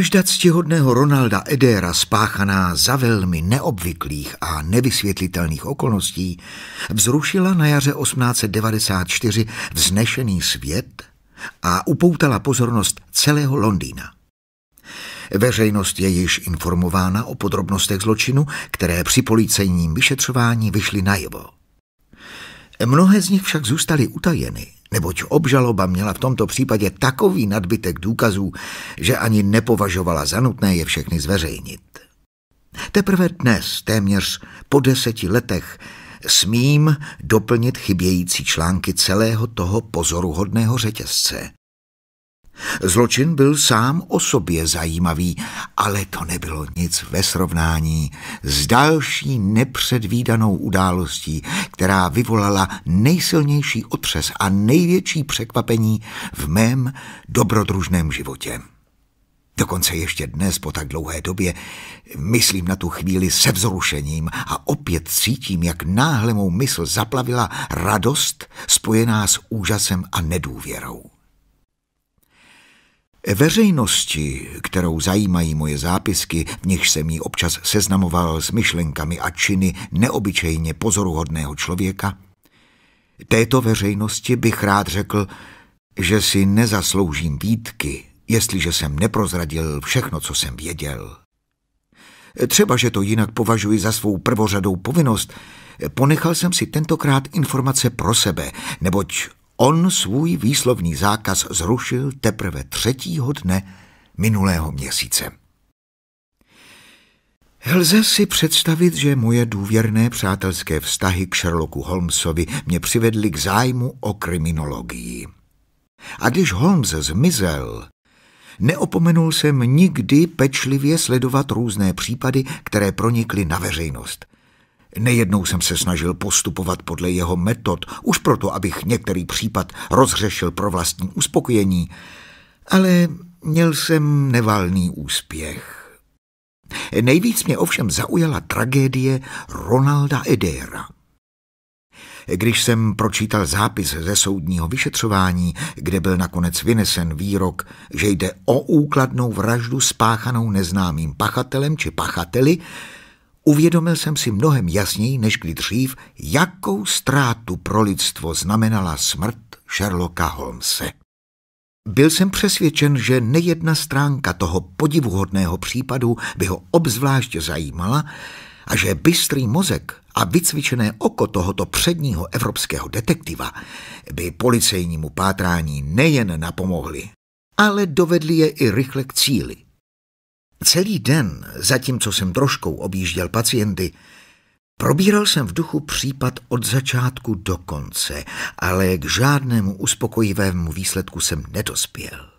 Vražda ctihodného Ronalda Edera spáchaná za velmi neobvyklých a nevysvětlitelných okolností vzrušila na jaře 1894 vznešený svět a upoutala pozornost celého Londýna. Veřejnost je již informována o podrobnostech zločinu, které při policejním vyšetřování vyšly najevo. Mnohé z nich však zůstaly utajeny, neboť obžaloba měla v tomto případě takový nadbytek důkazů, že ani nepovažovala za nutné je všechny zveřejnit. Teprve dnes, téměř po deseti letech, smím doplnit chybějící články celého toho pozoruhodného řetězce. Zločin byl sám o sobě zajímavý, ale to nebylo nic ve srovnání s další nepředvídanou událostí, která vyvolala nejsilnější otřes a největší překvapení v mém dobrodružném životě. Dokonce ještě dnes po tak dlouhé době myslím na tu chvíli se vzrušením a opět cítím, jak náhle mou mysl zaplavila radost spojená s úžasem a nedůvěrou. Veřejnosti, kterou zajímají moje zápisky, v nichž jsem jí občas seznamoval s myšlenkami a činy neobyčejně pozoruhodného člověka, této veřejnosti bych rád řekl, že si nezasloužím výtky, jestliže jsem neprozradil všechno, co jsem věděl. Třeba, že to jinak považuji za svou prvořadou povinnost, ponechal jsem si tentokrát informace pro sebe, neboť On svůj výslovný zákaz zrušil teprve třetího dne minulého měsíce. Lze si představit, že moje důvěrné přátelské vztahy k Sherlocku Holmesovi mě přivedly k zájmu o kriminologii. A když Holmes zmizel, neopomenul jsem nikdy pečlivě sledovat různé případy, které pronikly na veřejnost. Nejednou jsem se snažil postupovat podle jeho metod, už proto, abych některý případ rozřešil pro vlastní uspokojení, ale měl jsem nevalný úspěch. Nejvíc mě ovšem zaujala tragédie Ronalda Edera. Když jsem pročítal zápis ze soudního vyšetřování, kde byl nakonec vynesen výrok, že jde o úkladnou vraždu spáchanou neznámým pachatelem či pachateli, Uvědomil jsem si mnohem jasněji než kdy dřív, jakou ztrátu pro lidstvo znamenala smrt Sherlocka Holmese. Byl jsem přesvědčen, že nejedna stránka toho podivuhodného případu by ho obzvlášť zajímala a že bystrý mozek a vycvičené oko tohoto předního evropského detektiva by policejnímu pátrání nejen napomohli, ale dovedli je i rychle k cíli. Celý den, zatímco jsem troškou objížděl pacienty, probíral jsem v duchu případ od začátku do konce, ale k žádnému uspokojivému výsledku jsem nedospěl.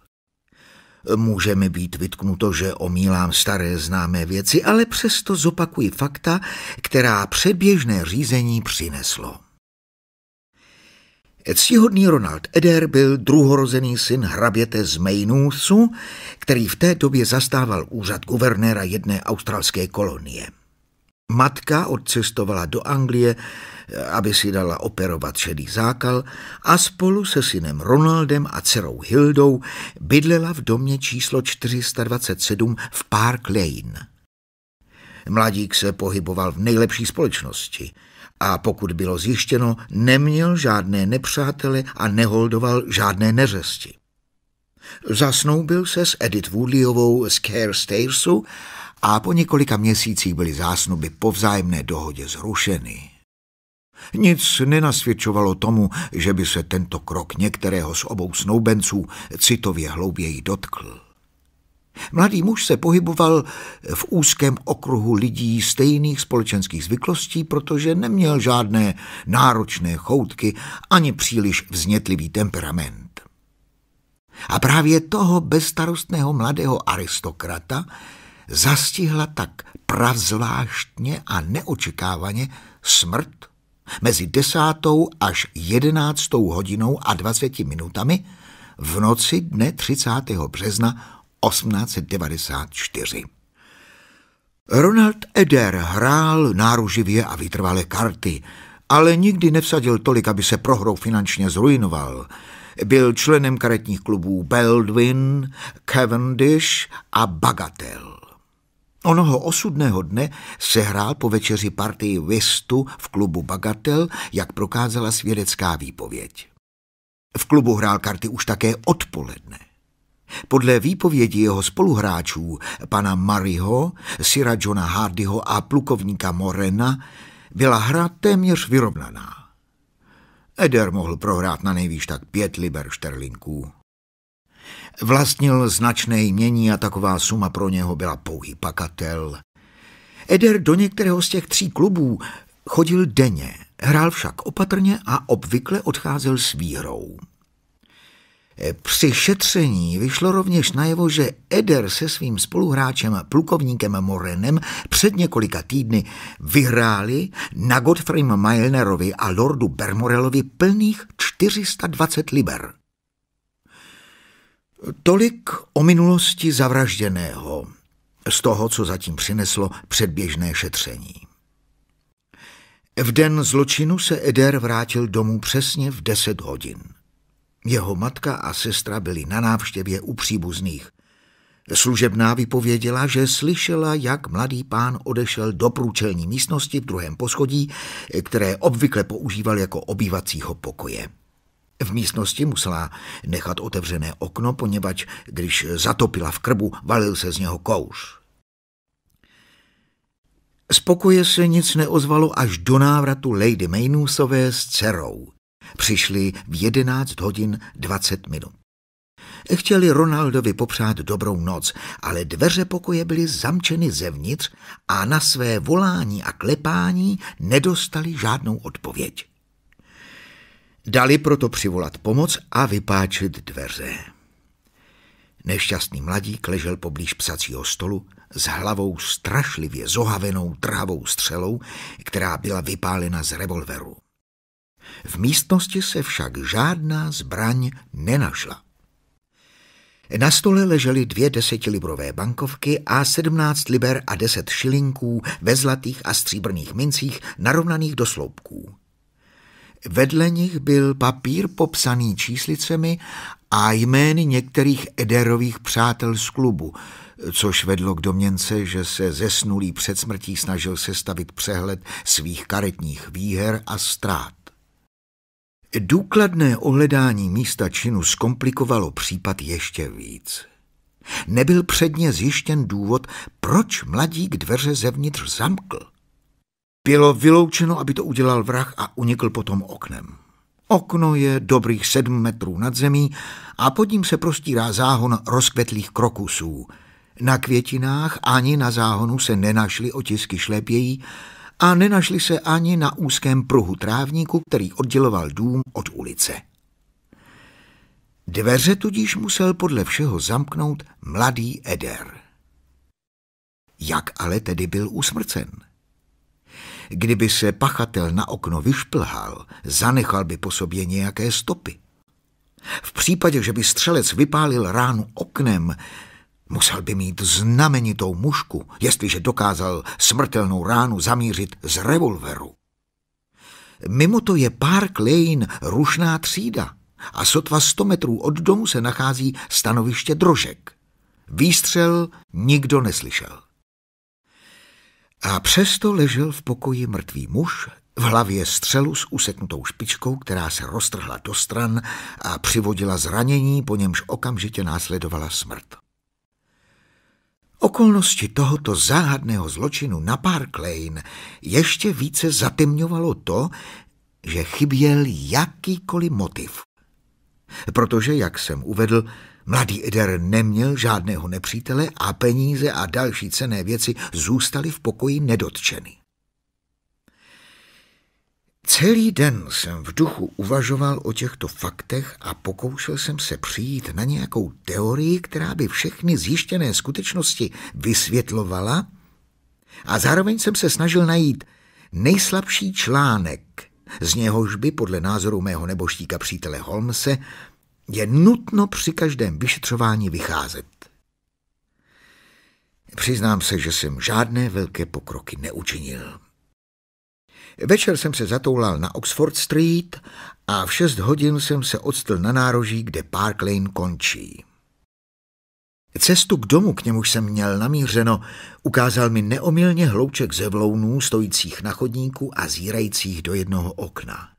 Může mi být vytknuto, že omílám staré známé věci, ale přesto zopakuji fakta, která předběžné řízení přineslo. Ctihodný Ronald Eder byl druhorozený syn hraběte z Maynoothsu, který v té době zastával úřad guvernéra jedné australské kolonie. Matka odcestovala do Anglie, aby si dala operovat šedý zákal a spolu se synem Ronaldem a dcerou Hildou bydlela v domě číslo 427 v Park Lane. Mladík se pohyboval v nejlepší společnosti – a pokud bylo zjištěno, neměl žádné nepřátele a neholdoval žádné neřesti. Zasnoubil se s Edith Woodleyovou z Care Stairsu a po několika měsících byly zásnuby po vzájemné dohodě zrušeny. Nic nenasvědčovalo tomu, že by se tento krok některého z obou snoubenců citově hlouběji dotkl. Mladý muž se pohyboval v úzkém okruhu lidí stejných společenských zvyklostí, protože neměl žádné náročné choutky ani příliš vznětlivý temperament. A právě toho bezstarostného mladého aristokrata zastihla tak pravzvláštně a neočekávaně smrt mezi desátou až jedenáctou hodinou a dvaceti minutami v noci dne 30. března 1894. Ronald Eder hrál náruživě a vytrvalé karty ale nikdy nevsadil tolik, aby se prohrou finančně zrujnoval. Byl členem karetních klubů Baldwin, Cavendish a Bagatel. Onoho osudného dne sehrál po večeři partii Vistu v klubu Bagatel, jak prokázala svědecká výpověď. V klubu hrál karty už také odpoledne. Podle výpovědi jeho spoluhráčů, pana Mariho, Sira Johna Hardyho a plukovníka Morena, byla hra téměř vyrovnaná. Eder mohl prohrát na nejvýš tak pět liber šterlinků. Vlastnil značné jmění a taková suma pro něho byla pouhý pakatel. Eder do některého z těch tří klubů chodil denně, hrál však opatrně a obvykle odcházel s výhrou. Při šetření vyšlo rovněž najevo, že Eder se svým spoluhráčem plukovníkem Morenem před několika týdny vyhráli na Godfrey Milnerovi a lordu Bermorelovi plných 420 liber. Tolik o minulosti zavražděného, z toho, co zatím přineslo předběžné šetření. V den zločinu se Eder vrátil domů přesně v 10 hodin. Jeho matka a sestra byly na návštěvě u příbuzných. Služebná vypověděla, že slyšela, jak mladý pán odešel do průčelní místnosti v druhém poschodí, které obvykle používal jako obývacího pokoje. V místnosti musela nechat otevřené okno, poněvadž když zatopila v krbu, valil se z něho kouř. Z pokoje se nic neozvalo až do návratu Lady Maynusové s dcerou. Přišli v 11 hodin 20 minut. Chtěli Ronaldovi popřát dobrou noc, ale dveře pokoje byly zamčeny zevnitř a na své volání a klepání nedostali žádnou odpověď. Dali proto přivolat pomoc a vypáčit dveře. Nešťastný mladík ležel poblíž psacího stolu s hlavou strašlivě zohavenou trhavou střelou, která byla vypálena z revolveru. V místnosti se však žádná zbraň nenašla. Na stole ležely dvě desetilibrové bankovky a sedmnáct liber a deset šilinků ve zlatých a stříbrných mincích narovnaných do sloupků. Vedle nich byl papír popsaný číslicemi a jmény některých Ederových přátel z klubu, což vedlo k domněnce, že se zesnulý před smrtí snažil sestavit přehled svých karetních výher a ztrát. Důkladné ohledání místa činu zkomplikovalo případ ještě víc. Nebyl předně zjištěn důvod, proč mladík dveře zevnitř zamkl. Bylo vyloučeno, aby to udělal vrah a unikl potom oknem. Okno je dobrých sedm metrů nad zemí a pod ním se prostírá záhon rozkvetlých krokusů. Na květinách ani na záhonu se nenašly otisky šlepějí a nenašly se ani na úzkém pruhu trávníku, který odděloval dům od ulice. Dveře tudíž musel podle všeho zamknout mladý Eder. Jak ale tedy byl usmrcen? Kdyby se pachatel na okno vyšplhal, zanechal by po sobě nějaké stopy. V případě, že by střelec vypálil ránu oknem, musel by mít znamenitou mušku, jestliže dokázal smrtelnou ránu zamířit z revolveru. Mimo to je Park Lane rušná třída a sotva 100 metrů od domu se nachází stanoviště drožek. Výstřel nikdo neslyšel. A přesto ležel v pokoji mrtvý muž, v hlavě střelu s useknutou špičkou, která se roztrhla do stran a přivodila zranění, po němž okamžitě následovala smrt. Okolnosti tohoto záhadného zločinu na Park Lane ještě více zatemňovalo to, že chyběl jakýkoliv motiv. Protože, jak jsem uvedl, Mladý Eder neměl žádného nepřítele a peníze a další cené věci zůstaly v pokoji nedotčeny. Celý den jsem v duchu uvažoval o těchto faktech a pokoušel jsem se přijít na nějakou teorii, která by všechny zjištěné skutečnosti vysvětlovala a zároveň jsem se snažil najít nejslabší článek, z něhož by podle názoru mého neboštíka přítele Holmese je nutno při každém vyšetřování vycházet. Přiznám se, že jsem žádné velké pokroky neučinil. Večer jsem se zatoulal na Oxford Street a v šest hodin jsem se odstl na nároží, kde Park Lane končí. Cestu k domu, k němuž jsem měl namířeno, ukázal mi neomylně hlouček ze vlounů stojících na chodníku a zírajících do jednoho okna.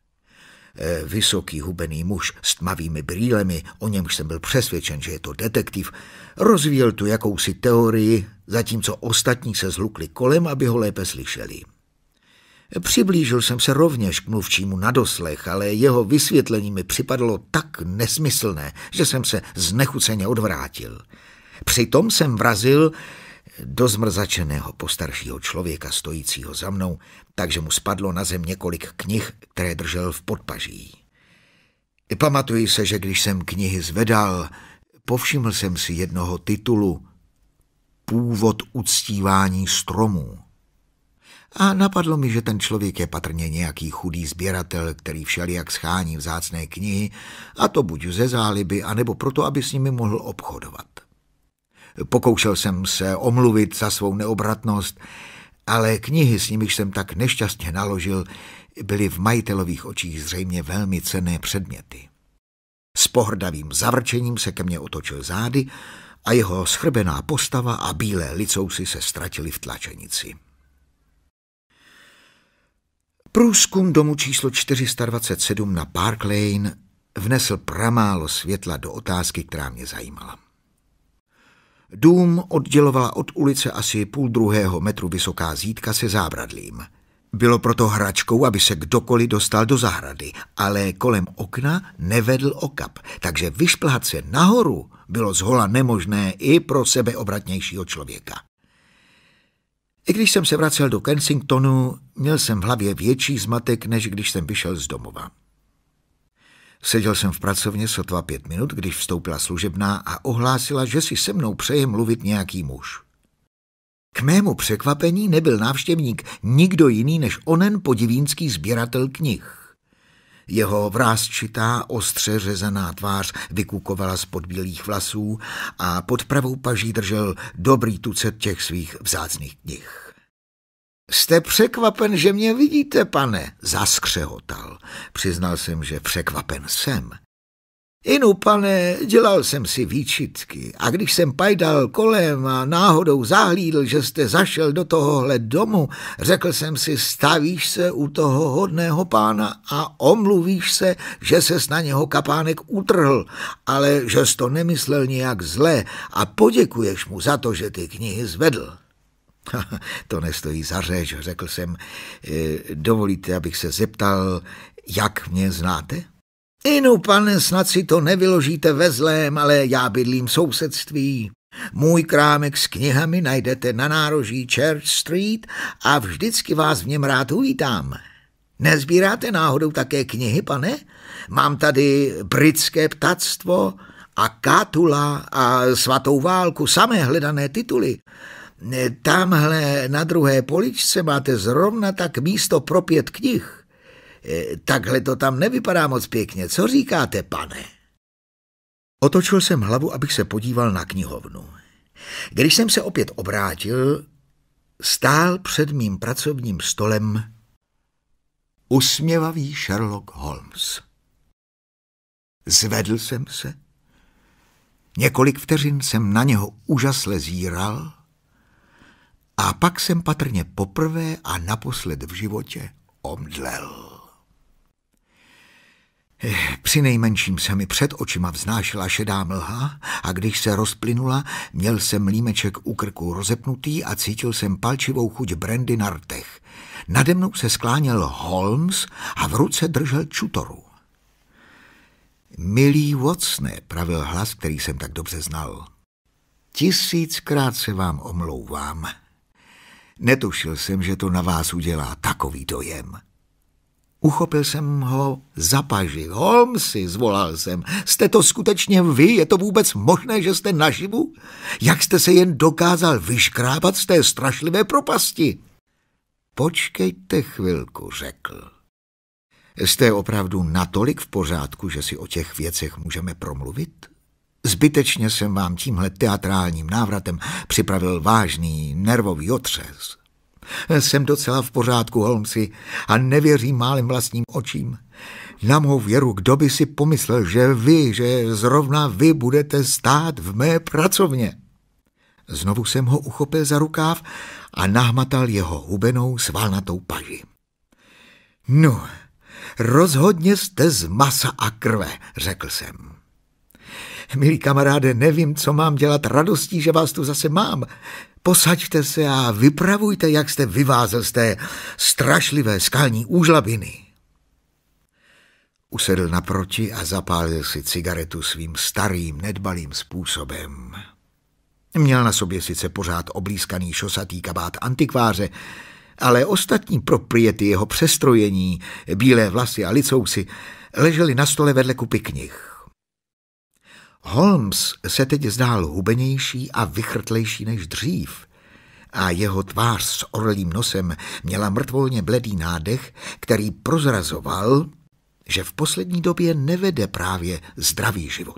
E, vysoký hubený muž s tmavými brýlemi, o němž jsem byl přesvědčen, že je to detektiv, rozvíjel tu jakousi teorii, zatímco ostatní se zhlukli kolem, aby ho lépe slyšeli. Přiblížil jsem se rovněž k mluvčímu na doslech, ale jeho vysvětlení mi připadalo tak nesmyslné, že jsem se znechuceně odvrátil. Přitom jsem vrazil do zmrzačeného postaršího člověka stojícího za mnou, takže mu spadlo na zem několik knih, které držel v podpaží. Pamatuji se, že když jsem knihy zvedal, povšiml jsem si jednoho titulu Původ uctívání stromů. A napadlo mi, že ten člověk je patrně nějaký chudý sběratel, který všelijak schání vzácné knihy, a to buď ze záliby, anebo proto, aby s nimi mohl obchodovat. Pokoušel jsem se omluvit za svou neobratnost, ale knihy, s nimiž jsem tak nešťastně naložil, byly v majitelových očích zřejmě velmi cenné předměty. S pohrdavým zavrčením se ke mně otočil zády a jeho schrbená postava a bílé licousy se ztratili v tlačenici. Průzkum domu číslo 427 na Park Lane vnesl pramálo světla do otázky, která mě zajímala. Dům oddělovala od ulice asi půl druhého metru vysoká zítka se zábradlím. Bylo proto hračkou, aby se kdokoliv dostal do zahrady, ale kolem okna nevedl okap, takže vyšplhat se nahoru bylo zhola nemožné i pro sebeobratnějšího člověka. I když jsem se vracel do Kensingtonu, měl jsem v hlavě větší zmatek, než když jsem vyšel z domova. Seděl jsem v pracovně sotva pět minut, když vstoupila služebná a ohlásila, že si se mnou přeje mluvit nějaký muž. K mému překvapení nebyl návštěvník nikdo jiný než onen podivínský sběratel knih. Jeho vrázčitá, ostře řezaná tvář vykukovala z pod bílých vlasů a pod pravou paží držel dobrý tucet těch svých vzácných knih. Jste překvapen, že mě vidíte, pane, zaskřehotal. Přiznal jsem, že překvapen jsem. Inu, pane, dělal jsem si výčitky a když jsem pajdal kolem a náhodou zahlídl, že jste zašel do tohohle domu, řekl jsem si, stavíš se u toho hodného pána a omluvíš se, že se na něho kapánek utrhl, ale že jsi to nemyslel nijak zle a poděkuješ mu za to, že ty knihy zvedl. to nestojí za řeč, řekl jsem. E, dovolíte, abych se zeptal, jak mě znáte? Inu, pane, snad si to nevyložíte ve zlém, ale já bydlím v sousedství. Můj krámek s knihami najdete na nároží Church Street a vždycky vás v něm rád uvítám. Nezbíráte náhodou také knihy, pane? Mám tady britské ptactvo a Kátula a svatou válku, samé hledané tituly. Tamhle na druhé poličce máte zrovna tak místo pro pět knih. E, takhle to tam nevypadá moc pěkně. Co říkáte, pane? Otočil jsem hlavu, abych se podíval na knihovnu. Když jsem se opět obrátil, stál před mým pracovním stolem usměvavý Sherlock Holmes. Zvedl jsem se. Několik vteřin jsem na něho úžasle zíral a pak jsem patrně poprvé a naposled v životě omdlel. Při nejmenším se mi před očima vznášela šedá mlha a když se rozplynula, měl jsem límeček u krku rozepnutý a cítil jsem palčivou chuť brandy na rtech. Nade mnou se skláněl Holmes a v ruce držel čutoru. Milý Watsone, pravil hlas, který jsem tak dobře znal. Tisíckrát se vám omlouvám. Netušil jsem, že to na vás udělá takový dojem. Uchopil jsem ho za paži. Holmesy, zvolal jsem. Jste to skutečně vy? Je to vůbec možné, že jste naživu? Jak jste se jen dokázal vyškrábat z té strašlivé propasti? Počkejte chvilku, řekl. Jste opravdu natolik v pořádku, že si o těch věcech můžeme promluvit? Zbytečně jsem vám tímhle teatrálním návratem připravil vážný nervový otřes. Jsem docela v pořádku, Holmesi, a nevěřím málem vlastním očím. Na mou věru, kdo by si pomyslel, že vy, že zrovna vy budete stát v mé pracovně. Znovu jsem ho uchopil za rukáv a nahmatal jeho hubenou svalnatou paži. No, rozhodně jste z masa a krve, řekl jsem. Milí kamaráde, nevím, co mám dělat radostí, že vás tu zase mám. Posaďte se a vypravujte, jak jste vyvázel z té strašlivé skalní úžlabiny. Usedl naproti a zapálil si cigaretu svým starým, nedbalým způsobem. Měl na sobě sice pořád oblízkaný šosatý kabát antikváře, ale ostatní propriety jeho přestrojení, bílé vlasy a licousy, ležely na stole vedle kupy knih. Holmes se teď zdál hubenější a vychrtlejší než dřív a jeho tvář s orlým nosem měla mrtvolně bledý nádech, který prozrazoval, že v poslední době nevede právě zdravý život.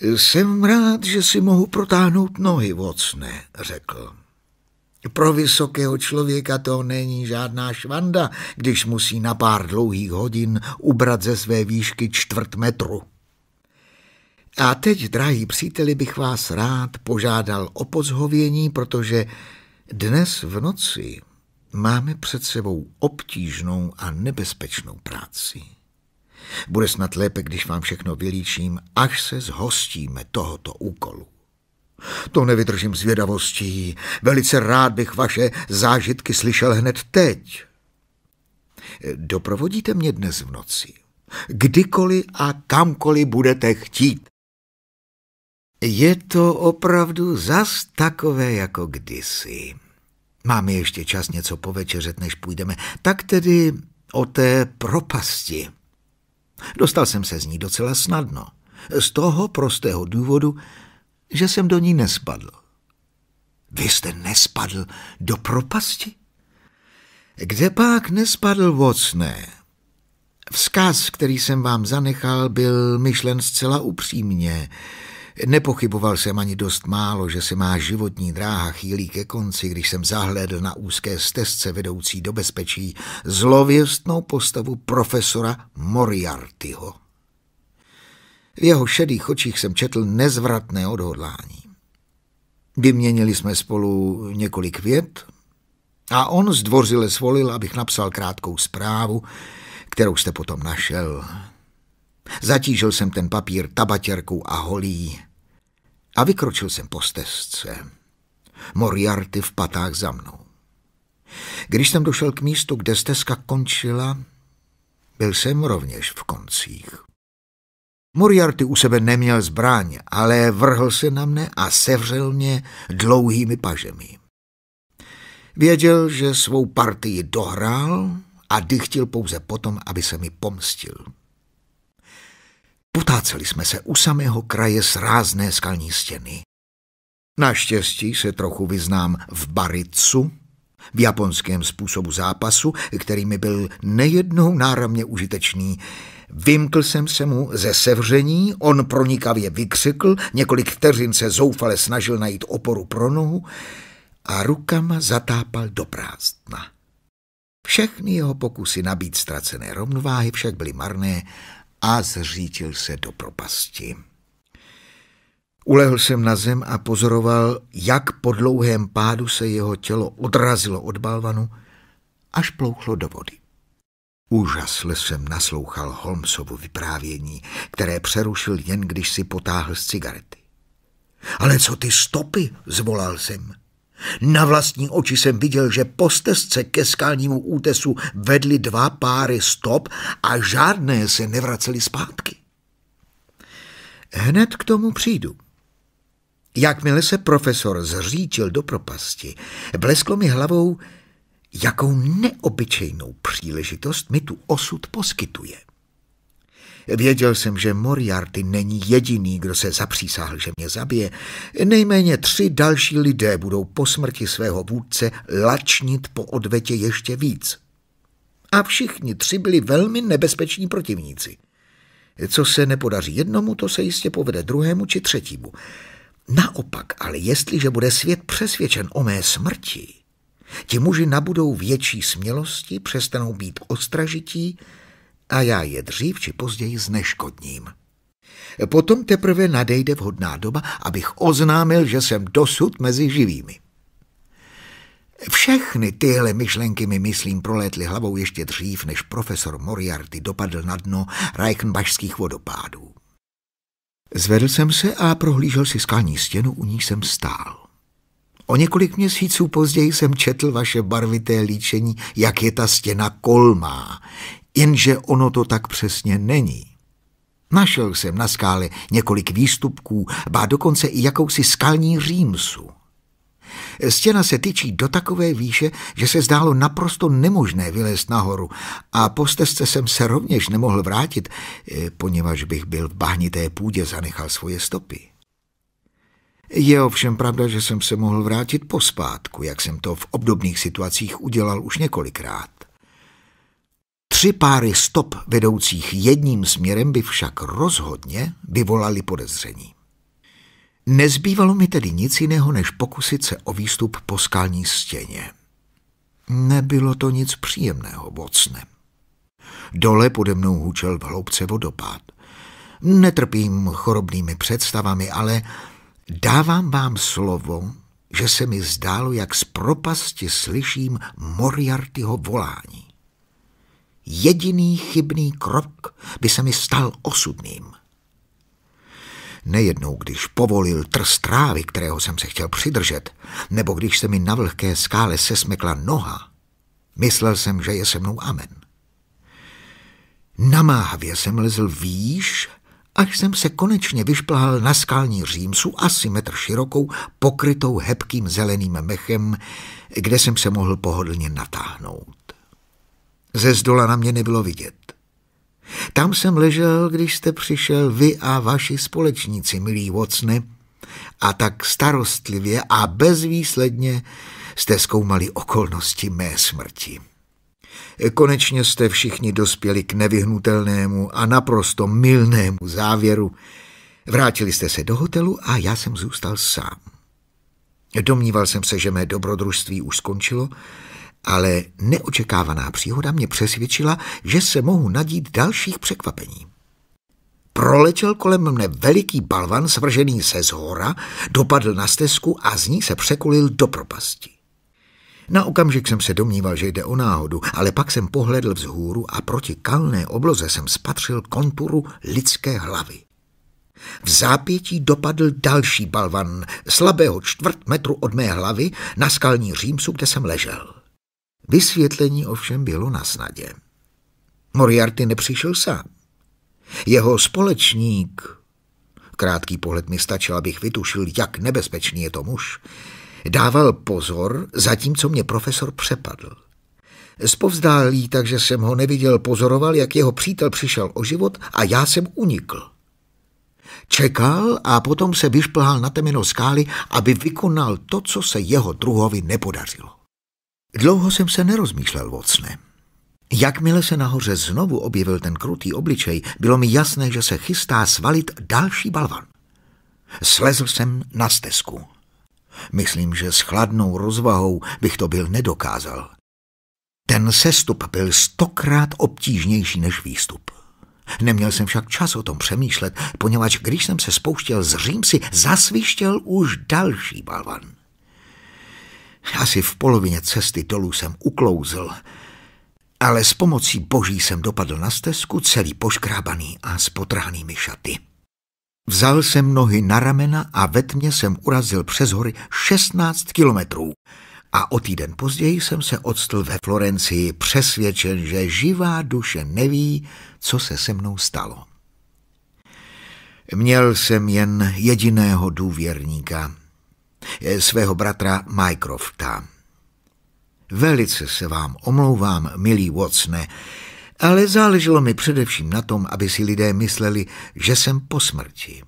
Jsem rád, že si mohu protáhnout nohy, vocne, řekl. Pro vysokého člověka to není žádná švanda, když musí na pár dlouhých hodin ubrat ze své výšky čtvrt metru. A teď, drahý příteli, bych vás rád požádal o pozhovění, protože dnes v noci máme před sebou obtížnou a nebezpečnou práci. Bude snad lépe, když vám všechno vylíčím, až se zhostíme tohoto úkolu. To nevydržím zvědavostí. Velice rád bych vaše zážitky slyšel hned teď. Doprovodíte mě dnes v noci. Kdykoliv a kamkoliv budete chtít. Je to opravdu zas takové jako kdysi. Máme ještě čas něco povečeřet, než půjdeme. Tak tedy o té propasti. Dostal jsem se z ní docela snadno. Z toho prostého důvodu, že jsem do ní nespadl. Vy jste nespadl do propasti? Kde pak nespadl vocné? Vzkaz, který jsem vám zanechal, byl myšlen zcela upřímně. Nepochyboval jsem ani dost málo, že se má životní dráha chýlí ke konci, když jsem zahlédl na úzké stezce vedoucí do bezpečí zlověstnou postavu profesora Moriartyho. V jeho šedých očích jsem četl nezvratné odhodlání. Vyměnili jsme spolu několik vět a on zdvořile svolil, abych napsal krátkou zprávu, kterou jste potom našel. Zatížil jsem ten papír tabatěrkou a holí a vykročil jsem po stezce. Moriarty v patách za mnou. Když jsem došel k místu, kde stezka končila, byl jsem rovněž v koncích. Moriarty u sebe neměl zbraň, ale vrhl se na mne a sevřel mě dlouhými pažemi. Věděl, že svou partii dohrál a dychtil pouze potom, aby se mi pomstil. Potáceli jsme se u samého kraje srázné skalní stěny. Naštěstí se trochu vyznám v baricu, v japonském způsobu zápasu, který mi byl nejednou náramně užitečný. Vymkl jsem se mu ze sevření, on pronikavě vykřikl, několik vteřin se zoufale snažil najít oporu pro nohu a rukama zatápal do prázdna. Všechny jeho pokusy nabít ztracené rovnováhy však byly marné a zřítil se do propasti. Ulehl jsem na zem a pozoroval, jak po dlouhém pádu se jeho tělo odrazilo od balvanu, až plouchlo do vody. Úžasle jsem naslouchal Holmesovu vyprávění, které přerušil jen, když si potáhl z cigarety. Ale co ty stopy, zvolal jsem. Na vlastní oči jsem viděl, že po stezce ke skalnímu útesu vedly dva páry stop a žádné se nevracely zpátky. Hned k tomu přijdu. Jakmile se profesor zřítil do propasti, blesklo mi hlavou, jakou neobyčejnou příležitost mi tu osud poskytuje. Věděl jsem, že Moriarty není jediný, kdo se zapřísáhl, že mě zabije. Nejméně tři další lidé budou po smrti svého vůdce lačnit po odvetě ještě víc. A všichni tři byli velmi nebezpeční protivníci. Co se nepodaří jednomu, to se jistě povede druhému či třetímu. Naopak, ale jestliže bude svět přesvědčen o mé smrti, Ti muži nabudou větší smělosti, přestanou být ostražití a já je dřív či později zneškodním. Potom teprve nadejde vhodná doba, abych oznámil, že jsem dosud mezi živými. Všechny tyhle myšlenky mi, myslím, prolétly hlavou ještě dřív, než profesor Moriarty dopadl na dno Reichenbachských vodopádů. Zvedl jsem se a prohlížel si skalní stěnu, u níž jsem stál. O několik měsíců později jsem četl vaše barvité líčení, jak je ta stěna kolmá, jenže ono to tak přesně není. Našel jsem na skále několik výstupků, bá dokonce i jakousi skalní římsu. Stěna se tyčí do takové výše, že se zdálo naprosto nemožné vylézt nahoru a po stezce jsem se rovněž nemohl vrátit, eh, poněvadž bych byl v bahnité půdě zanechal svoje stopy. Je ovšem pravda, že jsem se mohl vrátit pospátku, jak jsem to v obdobných situacích udělal už několikrát. Tři páry stop vedoucích jedním směrem by však rozhodně vyvolali podezření. Nezbývalo mi tedy nic jiného, než pokusit se o výstup po skalní stěně. Nebylo to nic příjemného, bocne. Dole pode mnou hučel v hloubce vodopád. Netrpím chorobnými představami, ale dávám vám slovo, že se mi zdálo, jak z propasti slyším Moriartyho volání. Jediný chybný krok by se mi stal osudným. Nejednou, když povolil trst trávy, kterého jsem se chtěl přidržet, nebo když se mi na vlhké skále sesmekla noha, myslel jsem, že je se mnou amen. Namáhavě jsem lezl výš, až jsem se konečně vyšplhal na skalní římsu asi metr širokou, pokrytou hebkým zeleným mechem, kde jsem se mohl pohodlně natáhnout. Ze zdola na mě nebylo vidět. Tam jsem ležel, když jste přišel vy a vaši společníci, milí Vocny, a tak starostlivě a bezvýsledně jste zkoumali okolnosti mé smrti. Konečně jste všichni dospěli k nevyhnutelnému a naprosto milnému závěru. Vrátili jste se do hotelu a já jsem zůstal sám. Domníval jsem se, že mé dobrodružství už skončilo, ale neočekávaná příhoda mě přesvědčila, že se mohu nadít dalších překvapení. Proletěl kolem mne veliký balvan svržený se z hora, dopadl na stezku a z ní se překulil do propasti. Na okamžik jsem se domníval, že jde o náhodu, ale pak jsem pohledl vzhůru a proti kalné obloze jsem spatřil konturu lidské hlavy. V zápětí dopadl další balvan, slabého čtvrt metru od mé hlavy, na skalní římsu, kde jsem ležel. Vysvětlení ovšem bylo na snadě. Moriarty nepřišel sám. Jeho společník, krátký pohled mi stačil, abych vytušil, jak nebezpečný je to muž, dával pozor, zatímco mě profesor přepadl. Zpovzdálí, takže jsem ho neviděl, pozoroval, jak jeho přítel přišel o život a já jsem unikl. Čekal a potom se vyšplhal na temeno skály, aby vykonal to, co se jeho druhovi nepodařilo. Dlouho jsem se nerozmýšlel, vocne. Jakmile se nahoře znovu objevil ten krutý obličej, bylo mi jasné, že se chystá svalit další balvan. Slezl jsem na stezku. Myslím, že s chladnou rozvahou bych to byl nedokázal. Ten sestup byl stokrát obtížnější než výstup. Neměl jsem však čas o tom přemýšlet, poněvadž když jsem se spouštěl z Římsy, zasvištěl už další balvan. Asi v polovině cesty dolů jsem uklouzl, ale s pomocí boží jsem dopadl na stezku celý poškrábaný a s potrhanými šaty. Vzal jsem nohy na ramena a ve tmě jsem urazil přes hory 16 kilometrů a o týden později jsem se odstl ve Florencii přesvědčen, že živá duše neví, co se se mnou stalo. Měl jsem jen jediného důvěrníka, svého bratra Mycrofta. Velice se vám omlouvám, milý Watsone, ale záleželo mi především na tom, aby si lidé mysleli, že jsem po smrti.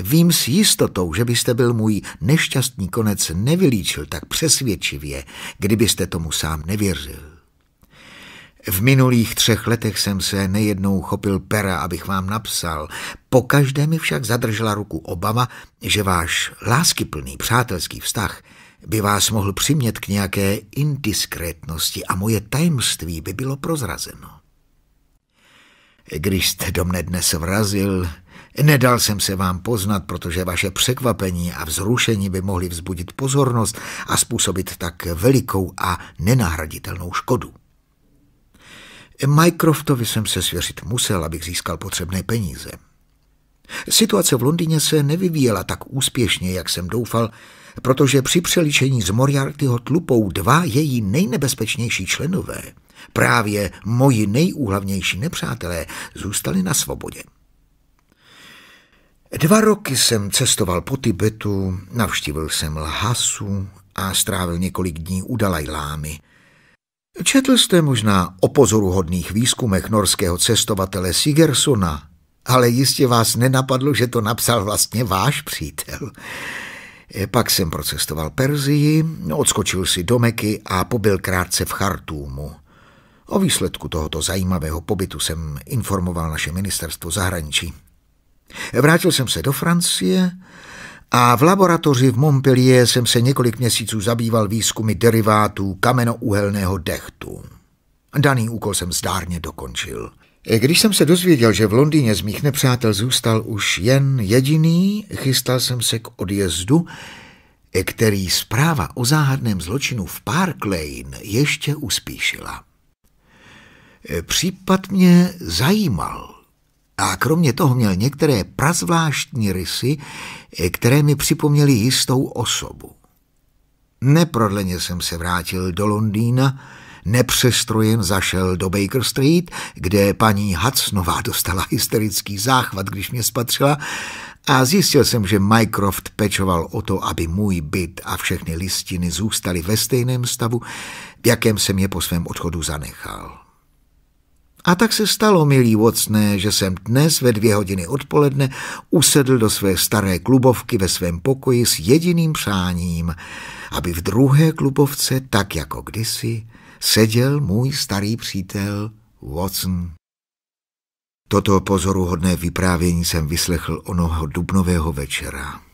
Vím s jistotou, že byste byl můj nešťastný konec nevylíčil tak přesvědčivě, kdybyste tomu sám nevěřil. V minulých třech letech jsem se nejednou chopil pera, abych vám napsal. Po každé mi však zadržela ruku obava, že váš láskyplný přátelský vztah by vás mohl přimět k nějaké indiskrétnosti a moje tajemství by bylo prozrazeno. Když jste do mne dnes vrazil, nedal jsem se vám poznat, protože vaše překvapení a vzrušení by mohly vzbudit pozornost a způsobit tak velikou a nenahraditelnou škodu. Mycroftovi jsem se svěřit musel, abych získal potřebné peníze. Situace v Londýně se nevyvíjela tak úspěšně, jak jsem doufal, protože při přeličení z Moriartyho tlupou dva její nejnebezpečnější členové, právě moji nejúhlavnější nepřátelé, zůstali na svobodě. Dva roky jsem cestoval po Tibetu, navštívil jsem Lhasu a strávil několik dní u Dalajlámy. Četl jste možná o pozoruhodných výzkumech norského cestovatele Sigersona, ale jistě vás nenapadlo, že to napsal vlastně váš přítel. Pak jsem procestoval Perzii, odskočil si do Meky a pobyl krátce v Chartúmu. O výsledku tohoto zajímavého pobytu jsem informoval naše ministerstvo zahraničí. Vrátil jsem se do Francie a v laboratoři v Montpellier jsem se několik měsíců zabýval výzkumy derivátů kamenouhelného dechtu. Daný úkol jsem zdárně dokončil. Když jsem se dozvěděl, že v Londýně z mých nepřátel zůstal už jen jediný, chystal jsem se k odjezdu, který zpráva o záhadném zločinu v Park Lane ještě uspíšila. Případ mě zajímal a kromě toho měl některé prazvláštní rysy, které mi připomněly jistou osobu. Neprodleně jsem se vrátil do Londýna, nepřestrojen zašel do Baker Street, kde paní Hudsonová dostala hysterický záchvat, když mě spatřila a zjistil jsem, že Mycroft pečoval o to, aby můj byt a všechny listiny zůstaly ve stejném stavu, v jakém jsem je po svém odchodu zanechal. A tak se stalo, milý Watsone, že jsem dnes ve dvě hodiny odpoledne usedl do své staré klubovky ve svém pokoji s jediným přáním, aby v druhé klubovce, tak jako kdysi, seděl můj starý přítel Watson. Toto pozoruhodné vyprávění jsem vyslechl onoho dubnového večera.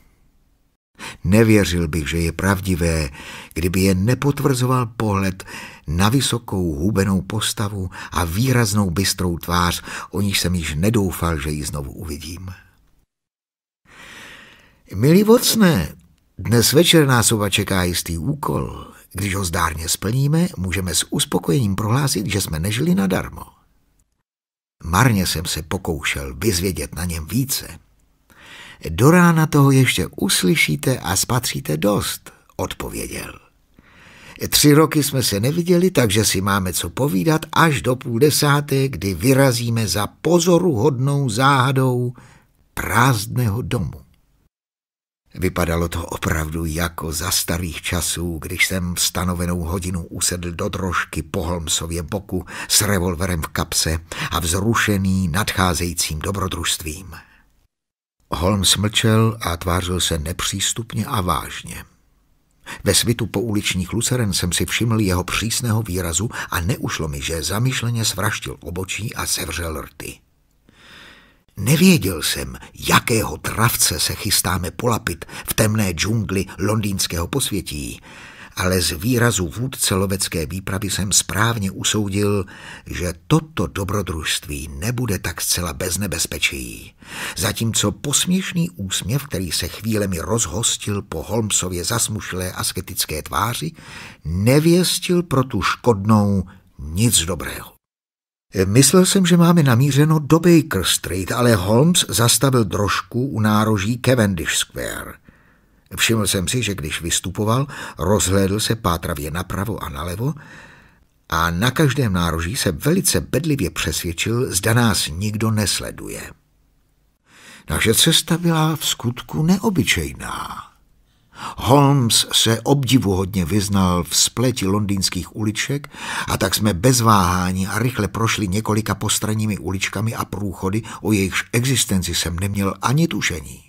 Nevěřil bych, že je pravdivé, kdyby je nepotvrzoval pohled na vysokou hubenou postavu a výraznou bystrou tvář, o níž jsem již nedoufal, že ji znovu uvidím. Milí vocne, dnes večer nás oba čeká jistý úkol. Když ho zdárně splníme, můžeme s uspokojením prohlásit, že jsme nežili nadarmo. Marně jsem se pokoušel vyzvědět na něm více. Do rána toho ještě uslyšíte a spatříte dost, odpověděl. Tři roky jsme se neviděli, takže si máme co povídat až do půl desáté, kdy vyrazíme za pozoruhodnou záhadou prázdného domu. Vypadalo to opravdu jako za starých časů, když jsem v stanovenou hodinu usedl do drožky po Holmsově boku s revolverem v kapse a vzrušený nadcházejícím dobrodružstvím. Holmes mlčel a tvářil se nepřístupně a vážně. Ve svitu po uličních luceren jsem si všiml jeho přísného výrazu a neušlo mi, že zamýšleně svraštil obočí a sevřel rty. Nevěděl jsem, jakého travce se chystáme polapit v temné džungli londýnského posvětí, ale z výrazu vůdce lovecké výpravy jsem správně usoudil, že toto dobrodružství nebude tak zcela bez nebezpečí. Zatímco posměšný úsměv, který se chvílemi rozhostil po Holmesově zasmušlé asketické tváři, nevěstil pro tu škodnou nic dobrého. Myslel jsem, že máme namířeno do Baker Street, ale Holmes zastavil drožku u nároží Cavendish Square. Všiml jsem si, že když vystupoval, rozhlédl se pátravě napravo a nalevo a na každém nároží se velice bedlivě přesvědčil, zda nás nikdo nesleduje. Naše cesta byla v skutku neobyčejná. Holmes se obdivuhodně vyznal v spleti londýnských uliček a tak jsme bez váhání a rychle prošli několika postranními uličkami a průchody, o jejichž existenci jsem neměl ani tušení.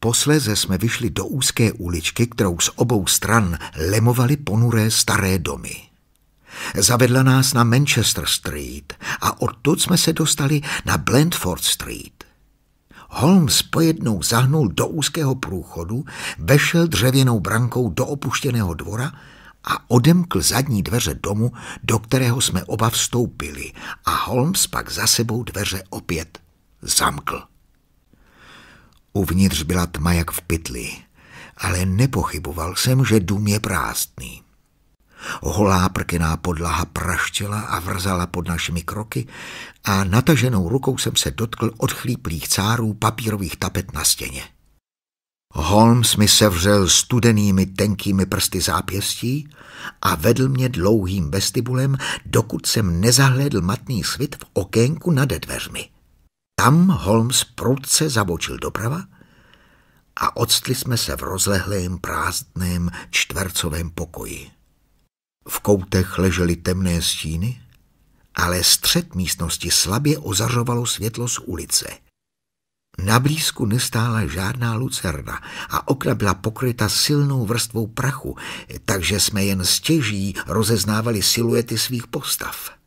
Posléze jsme vyšli do úzké uličky, kterou z obou stran lemovaly ponuré staré domy. Zavedla nás na Manchester Street a odtud jsme se dostali na Blandford Street. Holmes pojednou zahnul do úzkého průchodu, vešel dřevěnou brankou do opuštěného dvora a odemkl zadní dveře domu, do kterého jsme oba vstoupili a Holmes pak za sebou dveře opět zamkl. Uvnitř byla tma jak v pytli, ale nepochyboval jsem, že dům je prázdný. Holá prkená podlaha praštěla a vrzala pod našimi kroky a nataženou rukou jsem se dotkl odchlíplých cárů papírových tapet na stěně. Holmes mi sevřel studenými tenkými prsty zápěstí a vedl mě dlouhým vestibulem, dokud jsem nezahlédl matný svit v okénku nad dveřmi. Tam Holmes prudce zabočil doprava a odstli jsme se v rozlehlém prázdném čtvercovém pokoji. V koutech ležely temné stíny, ale střed místnosti slabě ozařovalo světlo z ulice. Na blízku nestála žádná lucerna a okna byla pokryta silnou vrstvou prachu, takže jsme jen stěží rozeznávali siluety svých postav.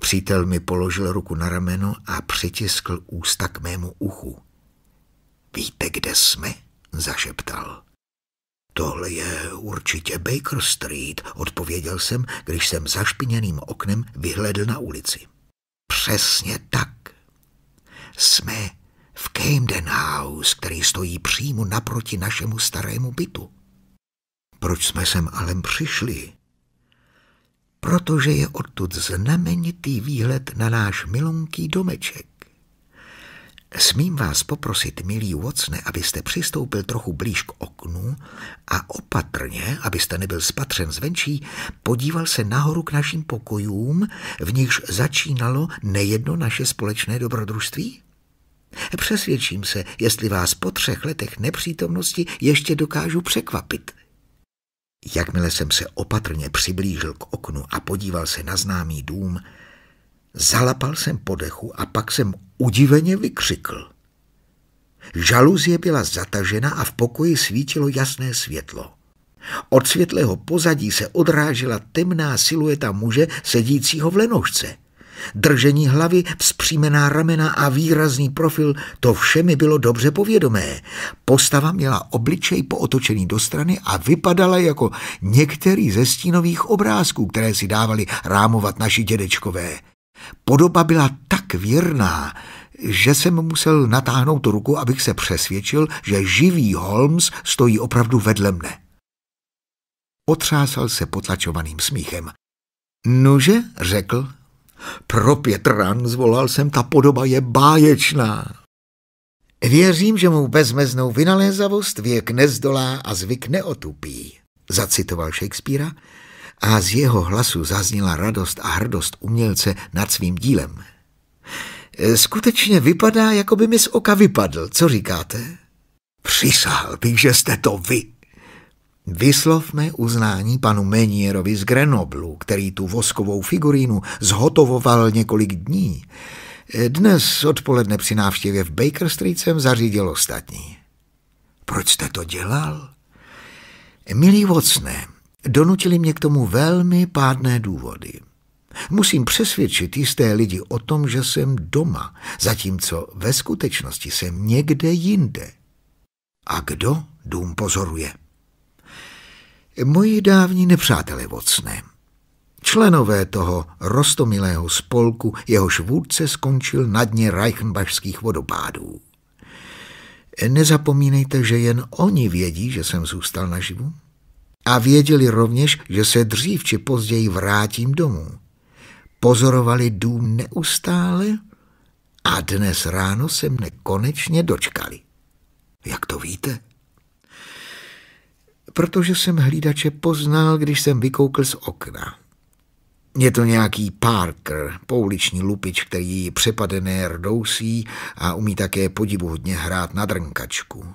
Přítel mi položil ruku na rameno a přitiskl ústa k mému uchu. Víte, kde jsme? zašeptal. Tohle je určitě Baker Street, odpověděl jsem, když jsem zašpiněným oknem vyhledl na ulici. Přesně tak. Jsme v Camden House, který stojí přímo naproti našemu starému bytu. Proč jsme sem ale přišli? Protože je odtud znamenitý výhled na náš milonký domeček. Smím vás poprosit, milý Watsone, abyste přistoupil trochu blíž k oknu a opatrně, abyste nebyl spatřen zvenčí, podíval se nahoru k našim pokojům, v nichž začínalo nejedno naše společné dobrodružství? Přesvědčím se, jestli vás po třech letech nepřítomnosti ještě dokážu překvapit. Jakmile jsem se opatrně přiblížil k oknu a podíval se na známý dům, Zalapal jsem podechu a pak jsem udiveně vykřikl. Žaluzie byla zatažena a v pokoji svítilo jasné světlo. Od světlého pozadí se odrážela temná silueta muže sedícího v lenožce. Držení hlavy, vzpřímená ramena a výrazný profil, to vše mi bylo dobře povědomé. Postava měla obličej pootočený do strany a vypadala jako některý ze stínových obrázků, které si dávali rámovat naši dědečkové. Podoba byla tak věrná, že jsem musel natáhnout ruku, abych se přesvědčil, že živý Holmes stojí opravdu vedle mne. Otřásal se potlačovaným smíchem. Nuže, řekl. Pro Pětran, zvolal jsem, ta podoba je báječná. Věřím, že mu bezmeznou vynalézavost věk nezdolá a zvyk neotupí, zacitoval Shakespearea a z jeho hlasu zazněla radost a hrdost umělce nad svým dílem. Skutečně vypadá, jako by mi z oka vypadl. Co říkáte? Přisahal bych, že jste to vy. Vyslovme uznání panu Menierovi z Grenoblu, který tu voskovou figurínu zhotovoval několik dní. Dnes odpoledne při návštěvě v Baker Street jsem zařídil ostatní. Proč jste to dělal? Milý Vocne, Donutili mě k tomu velmi pádné důvody. Musím přesvědčit jisté lidi o tom, že jsem doma, zatímco ve skutečnosti jsem někde jinde. A kdo dům pozoruje? Moji dávní nepřátelé vocné. Členové toho rostomilého spolku, jehož vůdce skončil na dně Reichenbachských vodopádů. Nezapomínejte, že jen oni vědí, že jsem zůstal naživu. A věděli rovněž, že se dřív či později vrátím domů. Pozorovali dům neustále a dnes ráno se mne konečně dočkali. Jak to víte? Protože jsem hlídače poznal, když jsem vykoukl z okna. Je to nějaký Parker, pouliční lupič, který přepadené rdousí a umí také podivuhodně hrát na drnkačku.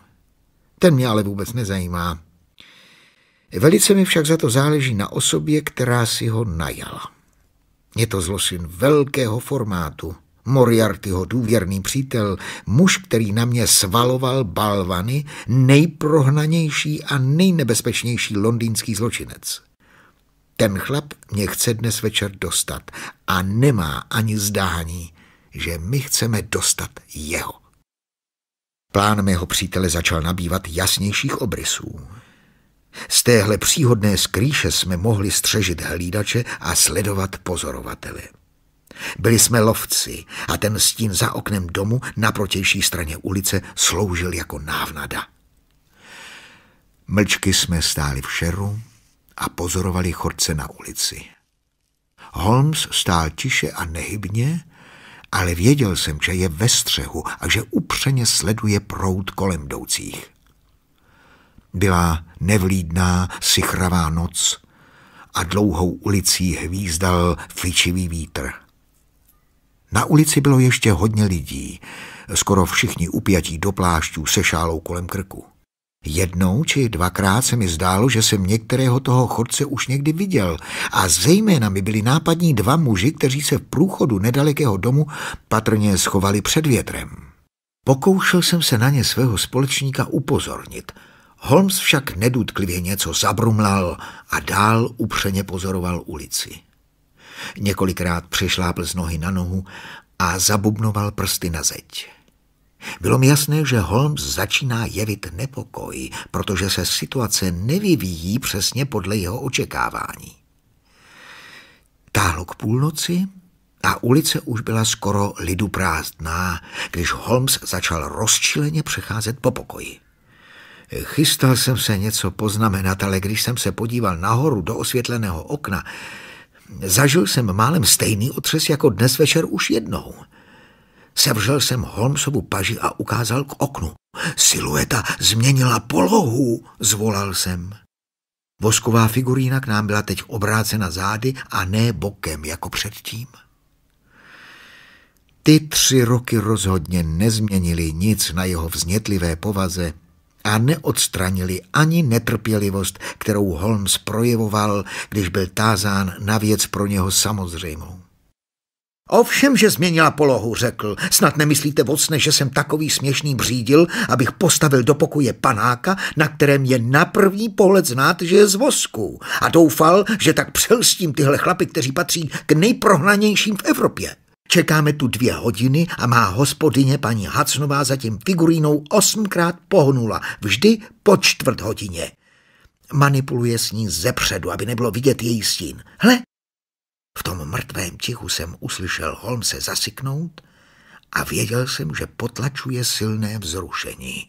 Ten mě ale vůbec nezajímá. Velice mi však za to záleží na osobě, která si ho najala. Je to zlosin velkého formátu, Moriartyho důvěrný přítel, muž, který na mě svaloval balvany, nejprohnanější a nejnebezpečnější londýnský zločinec. Ten chlap mě chce dnes večer dostat a nemá ani zdání, že my chceme dostat jeho. Plán mého přítele začal nabývat jasnějších obrysů. Z téhle příhodné skrýše jsme mohli střežit hlídače a sledovat pozorovatele. Byli jsme lovci a ten stín za oknem domu na protější straně ulice sloužil jako návnada. Mlčky jsme stáli v šeru a pozorovali chodce na ulici. Holmes stál tiše a nehybně, ale věděl jsem, že je ve střehu a že upřeně sleduje proud kolem jdoucích. Byla nevlídná, sichravá noc a dlouhou ulicí hvízdal fličivý vítr. Na ulici bylo ještě hodně lidí, skoro všichni upjatí do plášťů se šálou kolem krku. Jednou či dvakrát se mi zdálo, že jsem některého toho chodce už někdy viděl a zejména mi byli nápadní dva muži, kteří se v průchodu nedalekého domu patrně schovali před větrem. Pokoušel jsem se na ně svého společníka upozornit. Holmes však nedůtklivě něco zabrumlal a dál upřeně pozoroval ulici. Několikrát přešlápl z nohy na nohu a zabubnoval prsty na zeď. Bylo mi jasné, že Holmes začíná jevit nepokoj, protože se situace nevyvíjí přesně podle jeho očekávání. Táhlo k půlnoci a ulice už byla skoro lidu prázdná, když Holmes začal rozčileně přecházet po pokoji. Chystal jsem se něco poznamenat, ale když jsem se podíval nahoru do osvětleného okna, zažil jsem málem stejný otřes jako dnes večer už jednou – Sevřel jsem Holmesovu paži a ukázal k oknu. Silueta změnila polohu, zvolal jsem. Vosková figurína k nám byla teď obrácena zády a ne bokem, jako předtím. Ty tři roky rozhodně nezměnili nic na jeho vznětlivé povaze a neodstranili ani netrpělivost, kterou Holmes projevoval, když byl tázán na věc pro něho samozřejmou. Ovšem, že změnila polohu, řekl. Snad nemyslíte, vocne, že jsem takový směšný břídil, abych postavil do pokoje panáka, na kterém je na první pohled znát, že je z vosku. A doufal, že tak přelstím tyhle chlapy, kteří patří k nejprohnanějším v Evropě. Čekáme tu dvě hodiny a má hospodyně paní Hacnová zatím figurínou osmkrát pohnula, vždy po čtvrt hodině. Manipuluje s ní zepředu, aby nebylo vidět její stín. Hle, v tom mrtvém tichu jsem uslyšel Holmse zasyknout a věděl jsem, že potlačuje silné vzrušení.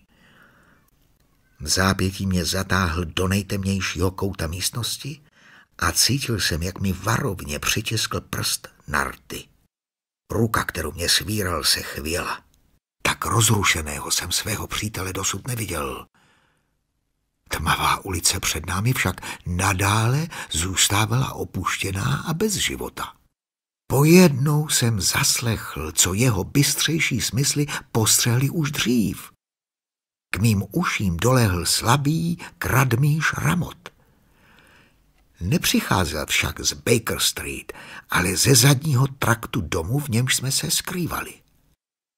Zápětí mě zatáhl do nejtemnějšího kouta místnosti a cítil jsem, jak mi varovně přitiskl prst na rty. Ruka, kterou mě svíral, se chvěla. Tak rozrušeného jsem svého přítele dosud neviděl. Tmavá ulice před námi však nadále zůstávala opuštěná a bez života. Pojednou jsem zaslechl, co jeho bystřejší smysly postřehli už dřív. K mým uším dolehl slabý, kradmý šramot. Nepřicházel však z Baker Street, ale ze zadního traktu domu, v němž jsme se skrývali.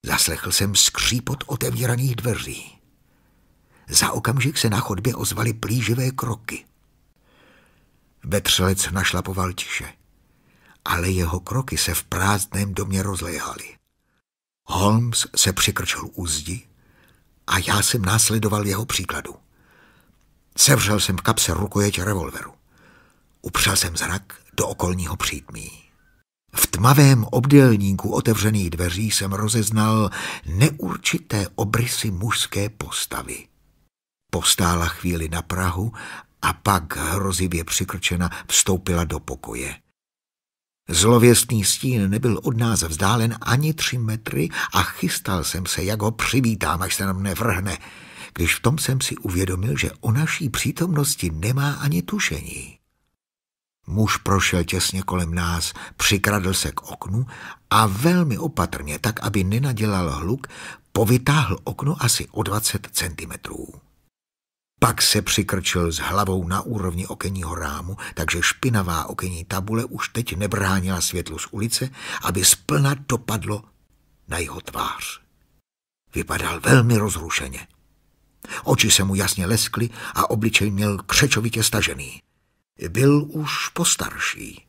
Zaslechl jsem skřípot otevíraných dveří. Za okamžik se na chodbě ozvaly plíživé kroky. Vetřelec našlapoval tiše, ale jeho kroky se v prázdném domě rozléhaly. Holmes se přikrčil u zdi a já jsem následoval jeho příkladu. Sevřel jsem v kapse rukojeť revolveru. Upřel jsem zrak do okolního přítmí. V tmavém obdélníku otevřených dveří jsem rozeznal neurčité obrysy mužské postavy. Postála chvíli na Prahu a pak hrozivě přikrčena vstoupila do pokoje. Zlověstný stín nebyl od nás vzdálen ani tři metry a chystal jsem se, jak ho přivítám, až se na mne vrhne, když v tom jsem si uvědomil, že o naší přítomnosti nemá ani tušení. Muž prošel těsně kolem nás, přikradl se k oknu a velmi opatrně, tak aby nenadělal hluk, povytáhl okno asi o 20 centimetrů. Pak se přikrčil s hlavou na úrovni okenního rámu, takže špinavá okenní tabule už teď nebránila světlu z ulice, aby splna dopadlo na jeho tvář. Vypadal velmi rozrušeně. Oči se mu jasně leskly a obličej měl křečovitě stažený. Byl už postarší.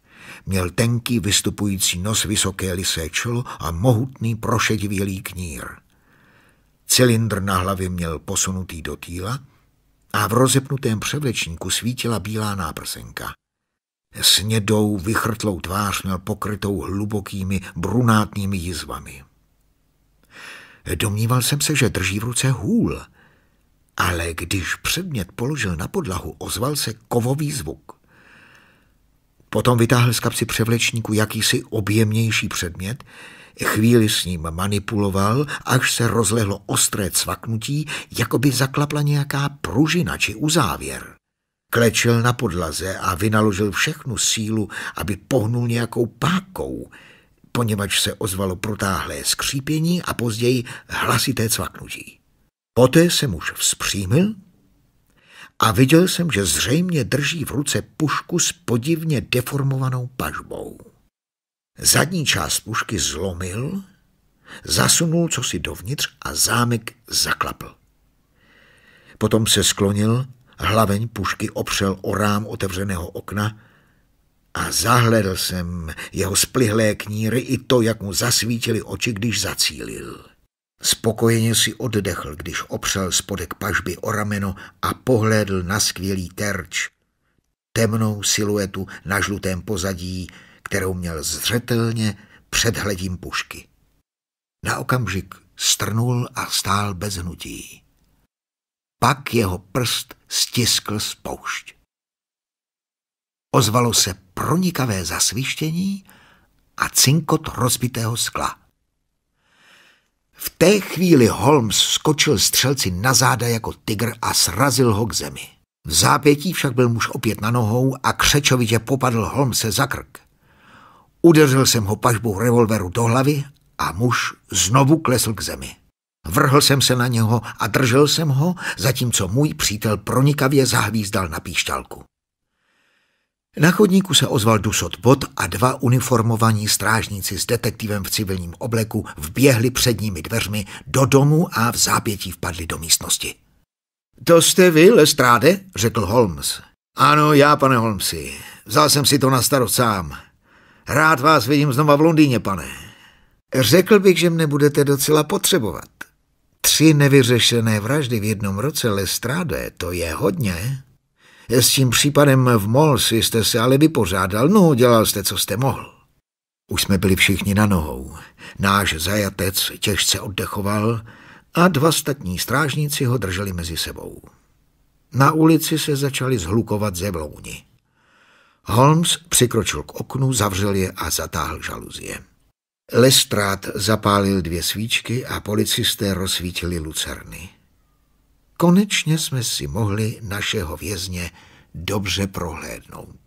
Měl tenký vystupující nos, vysoké lisé čelo a mohutný prošedivělý knír. Cylindr na hlavě měl posunutý do týla a v rozepnutém převlečníku svítila bílá náprsenka. Snědou, vychrtlou tvář měl pokrytou hlubokými, brunátnými jizvami. Domníval jsem se, že drží v ruce hůl, ale když předmět položil na podlahu, ozval se kovový zvuk. Potom vytáhl z kapsy převlečníku jakýsi objemnější předmět, chvíli s ním manipuloval, až se rozlehlo ostré cvaknutí, jako by zaklapla nějaká pružina či uzávěr. Klečel na podlaze a vynaložil všechnu sílu, aby pohnul nějakou pákou, poněvadž se ozvalo protáhlé skřípění a později hlasité cvaknutí. Poté se muž vzpřímil a viděl jsem, že zřejmě drží v ruce pušku s podivně deformovanou pažbou. Zadní část pušky zlomil, zasunul cosi dovnitř a zámek zaklapl. Potom se sklonil, hlaveň pušky opřel o rám otevřeného okna a zahledl jsem jeho splihlé kníry i to, jak mu zasvítily oči, když zacílil. Spokojeně si oddechl, když opřel spodek pažby o rameno a pohlédl na skvělý terč, temnou siluetu na žlutém pozadí, kterou měl zřetelně před hledím pušky. Na okamžik strnul a stál bez hnutí. Pak jeho prst stiskl spoušť. Ozvalo se pronikavé zasvištění a cinkot rozbitého skla. V té chvíli Holmes skočil střelci na záda jako tygr a srazil ho k zemi. V zápětí však byl muž opět na nohou a křečovitě popadl Holmese za krk. Udeřil jsem ho pažbou revolveru do hlavy a muž znovu klesl k zemi. Vrhl jsem se na něho a držel jsem ho, zatímco můj přítel pronikavě zahvízdal na píšťalku. Na chodníku se ozval dusot bot a dva uniformovaní strážníci s detektivem v civilním obleku vběhli předními dveřmi do domu a v zápětí vpadli do místnosti. To jste vy, Lestráde? řekl Holmes. Ano, já, pane Holmesi. Vzal jsem si to na starost sám. Rád vás vidím znova v Londýně, pane. Řekl bych, že mne budete docela potřebovat. Tři nevyřešené vraždy v jednom roce Lestráde, to je hodně. S tím případem v Mols jste se ale vypořádal, no dělal jste, co jste mohl. Už jsme byli všichni na nohou. Náš zajatec těžce oddechoval a dva statní strážníci ho drželi mezi sebou. Na ulici se začali zhlukovat zevlouni. Holmes přikročil k oknu, zavřel je a zatáhl žaluzie. Lestrát zapálil dvě svíčky a policisté rozsvítili lucerny. Konečně jsme si mohli našeho vězně dobře prohlédnout.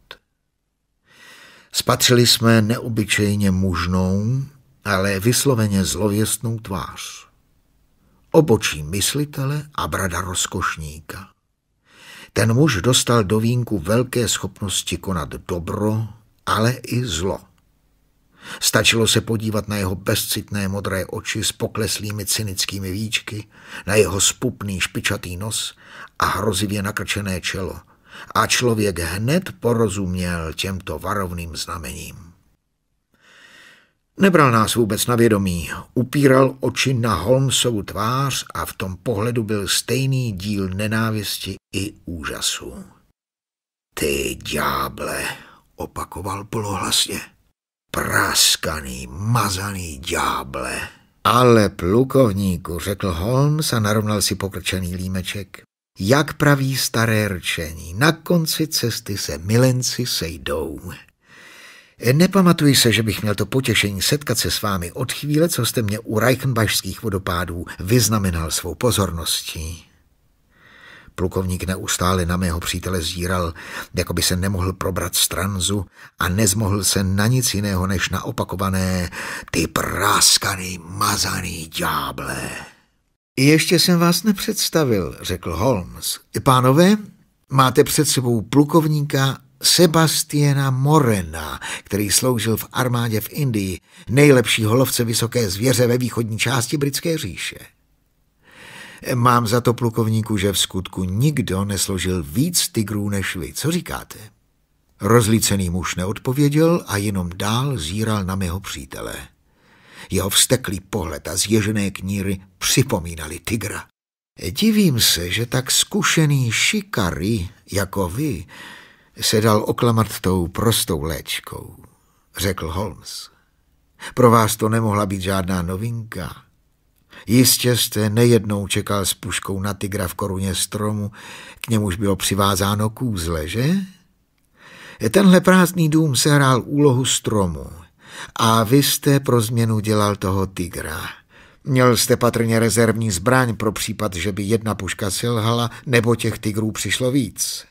Spatřili jsme neobyčejně mužnou, ale vysloveně zlověstnou tvář. Obočí myslitele a brada rozkošníka. Ten muž dostal do vínku velké schopnosti konat dobro, ale i zlo. Stačilo se podívat na jeho bezcitné modré oči s pokleslými cynickými víčky, na jeho spupný špičatý nos a hrozivě nakrčené čelo. A člověk hned porozuměl těmto varovným znamením. Nebral nás vůbec na vědomí, upíral oči na Holmesovu tvář a v tom pohledu byl stejný díl nenávisti i úžasu. Ty ďáble, opakoval polohlasně. Praskaný, mazaný ďáble. Ale plukovníku, řekl Holmes a narovnal si pokrčený límeček. Jak praví staré rčení, na konci cesty se milenci sejdou. Nepamatuji se, že bych měl to potěšení setkat se s vámi od chvíle, co jste mě u Reichenbachských vodopádů vyznamenal svou pozorností. Plukovník neustále na mého přítele zíral, jako by se nemohl probrat stranzu a nezmohl se na nic jiného, než na opakované ty práskaný, mazaný ďáble. Ještě jsem vás nepředstavil, řekl Holmes. Pánové, máte před sebou plukovníka Sebastiana Morena, který sloužil v armádě v Indii, nejlepší holovce vysoké zvěře ve východní části britské říše. Mám za to, plukovníku, že v skutku nikdo nesložil víc tigrů než vy. Co říkáte? Rozlícený muž neodpověděl a jenom dál zíral na mého přítele. Jeho vsteklý pohled a zježené kníry připomínali tygra. Divím se, že tak zkušený šikary jako vy se dal oklamat tou prostou léčkou, řekl Holmes. Pro vás to nemohla být žádná novinka. Jistě jste nejednou čekal s puškou na tygra v koruně stromu, k němuž bylo přivázáno kůzle, že? Tenhle prázdný dům sehrál úlohu stromu a vy jste pro změnu dělal toho tygra. Měl jste patrně rezervní zbraň pro případ, že by jedna puška selhala nebo těch tygrů přišlo víc.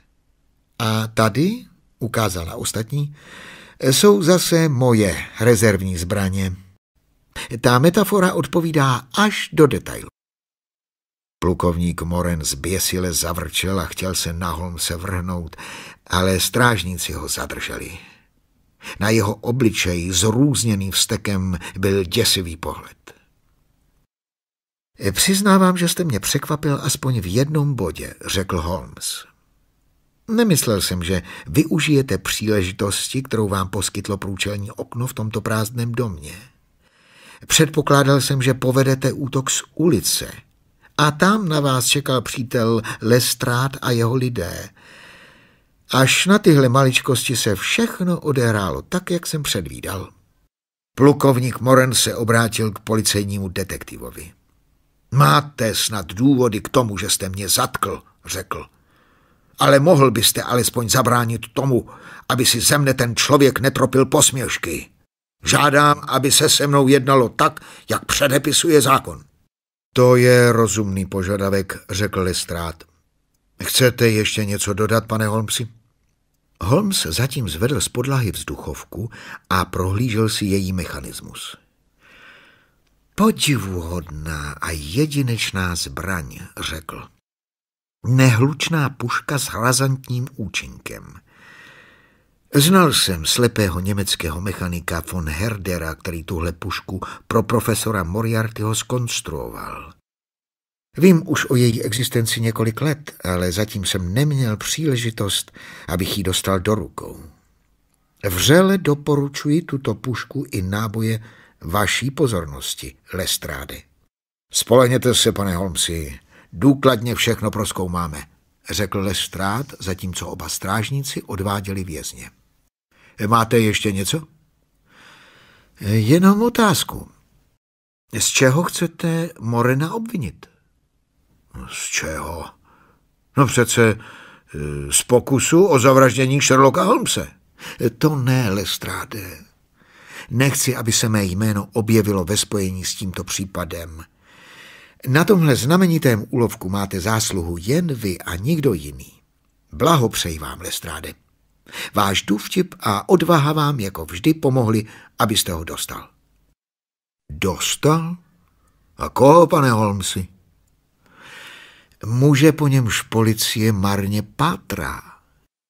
A tady, ukázal na ostatní, jsou zase moje rezervní zbraně. Ta metafora odpovídá až do detailu. Plukovník Moren zběsile zavrčel a chtěl se na se vrhnout, ale strážníci ho zadrželi. Na jeho obličeji zrůzněný vstekem byl děsivý pohled. Přiznávám, že jste mě překvapil aspoň v jednom bodě, řekl Holmes. Nemyslel jsem, že využijete příležitosti, kterou vám poskytlo průčelní okno v tomto prázdném domě. Předpokládal jsem, že povedete útok z ulice. A tam na vás čekal přítel Lestrát a jeho lidé. Až na tyhle maličkosti se všechno odehrálo tak, jak jsem předvídal. Plukovník Moren se obrátil k policejnímu detektivovi. Máte snad důvody k tomu, že jste mě zatkl, řekl. Ale mohl byste alespoň zabránit tomu, aby si ze mne ten člověk netropil posměšky. Žádám, aby se se mnou jednalo tak, jak předepisuje zákon. To je rozumný požadavek, řekl Lestrát. Chcete ještě něco dodat, pane Holmesi? Holmes zatím zvedl z podlahy vzduchovku a prohlížel si její mechanismus. Podivuhodná a jedinečná zbraň, řekl. Nehlučná puška s razantním účinkem. Znal jsem slepého německého mechanika von Herdera, který tuhle pušku pro profesora Moriartyho skonstruoval. Vím už o její existenci několik let, ale zatím jsem neměl příležitost, abych ji dostal do rukou. Vřele doporučuji tuto pušku i náboje vaší pozornosti, Lestrády. Spolehněte se, pane Holmesi, důkladně všechno proskoumáme, řekl Lestrád, zatímco oba strážníci odváděli vězně. Máte ještě něco? Jenom otázku. Z čeho chcete Morena obvinit? Z čeho? No přece z pokusu o zavraždění Sherlocka Holmese. To ne, Lestráde. Nechci, aby se mé jméno objevilo ve spojení s tímto případem. Na tomhle znamenitém úlovku máte zásluhu jen vy a nikdo jiný. Blahopřeji vám, Lestráde. Váš důvtip a odvaha vám jako vždy pomohli, abyste ho dostal. Dostal? A koho, pane Holmesi? Muže po němž policie marně pátrá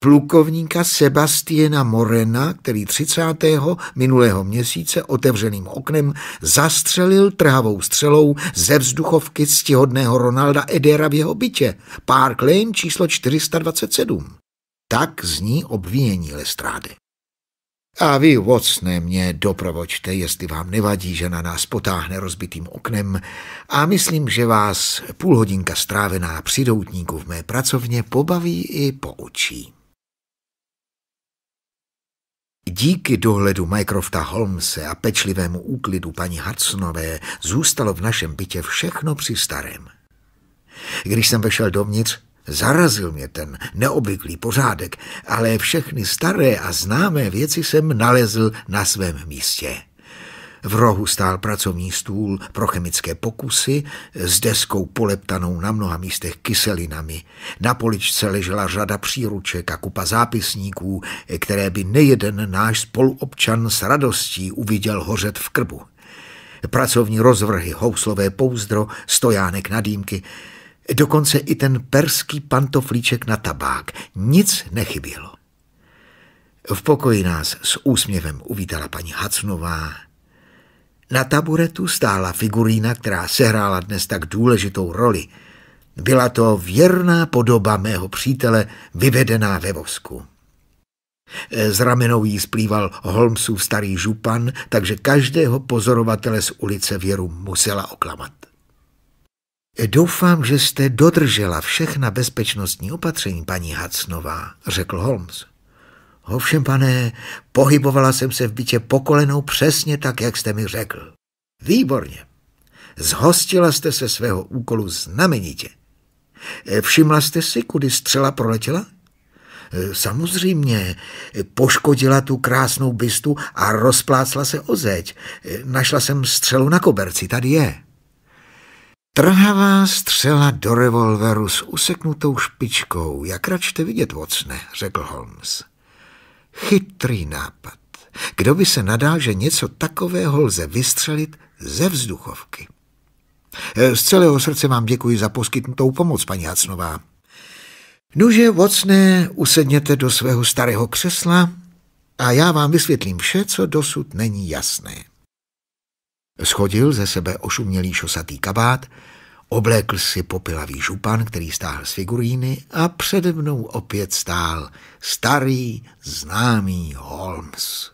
plukovníka Sebastiana Morena, který 30. minulého měsíce otevřeným oknem zastřelil trhavou střelou ze vzduchovky ctihodného Ronalda Edera v jeho bytě, Park Lane číslo 427. Tak zní obvinění Lestrády. A vy, Watsone, mě doprovoďte, jestli vám nevadí, že na nás potáhne rozbitým oknem a myslím, že vás půl hodinka strávená při doutníku v mé pracovně pobaví i poučí. Díky dohledu Mycrofta Holmese a pečlivému úklidu paní Hudsonové zůstalo v našem bytě všechno při starém. Když jsem vešel dovnitř, zarazil mě ten neobvyklý pořádek, ale všechny staré a známé věci jsem nalezl na svém místě. V rohu stál pracovní stůl pro chemické pokusy s deskou poleptanou na mnoha místech kyselinami. Na poličce ležela řada příruček a kupa zápisníků, které by nejeden náš spoluobčan s radostí uviděl hořet v krbu. Pracovní rozvrhy, houslové pouzdro, stojánek na dýmky, dokonce i ten perský pantoflíček na tabák. Nic nechybělo. V pokoji nás s úsměvem uvítala paní Hacnová, na taburetu stála figurína, která sehrála dnes tak důležitou roli. Byla to věrná podoba mého přítele, vyvedená ve vosku. Z ramenou jí splýval Holmesův starý župan, takže každého pozorovatele z ulice věru musela oklamat. Doufám, že jste dodržela všechna bezpečnostní opatření, paní Hacnová, řekl Holmes. Ovšem, pane, pohybovala jsem se v bytě pokolenou přesně tak, jak jste mi řekl. Výborně. Zhostila jste se svého úkolu znamenitě. Všimla jste si, kudy střela proletěla? Samozřejmě, poškodila tu krásnou bystu a rozplácla se o zeď. Našla jsem střelu na koberci, tady je. Trhavá střela do revolveru s useknutou špičkou, jak račte vidět, vocne, řekl Holmes. Chytrý nápad. Kdo by se nadal, že něco takového lze vystřelit ze vzduchovky? Z celého srdce vám děkuji za poskytnutou pomoc, paní Hacnová. Nuže, vocné, usedněte do svého starého křesla a já vám vysvětlím vše, co dosud není jasné. Schodil ze sebe ošumělý šosatý kabát, oblékl si popilavý župan, který stáhl z figuríny a přede mnou opět stál starý známý Holmes.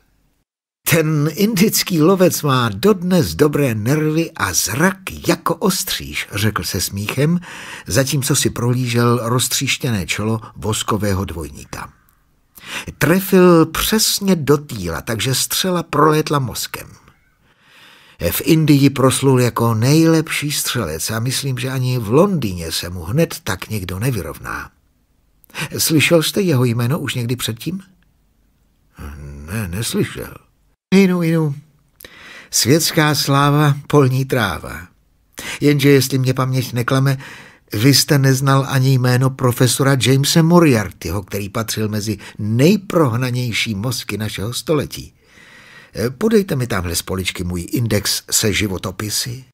Ten indický lovec má dodnes dobré nervy a zrak jako ostříž, řekl se smíchem, zatímco si prolížel roztříštěné čelo voskového dvojníka. Trefil přesně do týla, takže střela prolétla mozkem. V Indii proslul jako nejlepší střelec a myslím, že ani v Londýně se mu hned tak někdo nevyrovná. Slyšel jste jeho jméno už někdy předtím? Ne, neslyšel. Inu, inu. Světská sláva, polní tráva. Jenže jestli mě paměť neklame, vy jste neznal ani jméno profesora Jamesa Moriartyho, který patřil mezi nejprohnanější mozky našeho století. Podejte mi tamhle z poličky můj index se životopisy.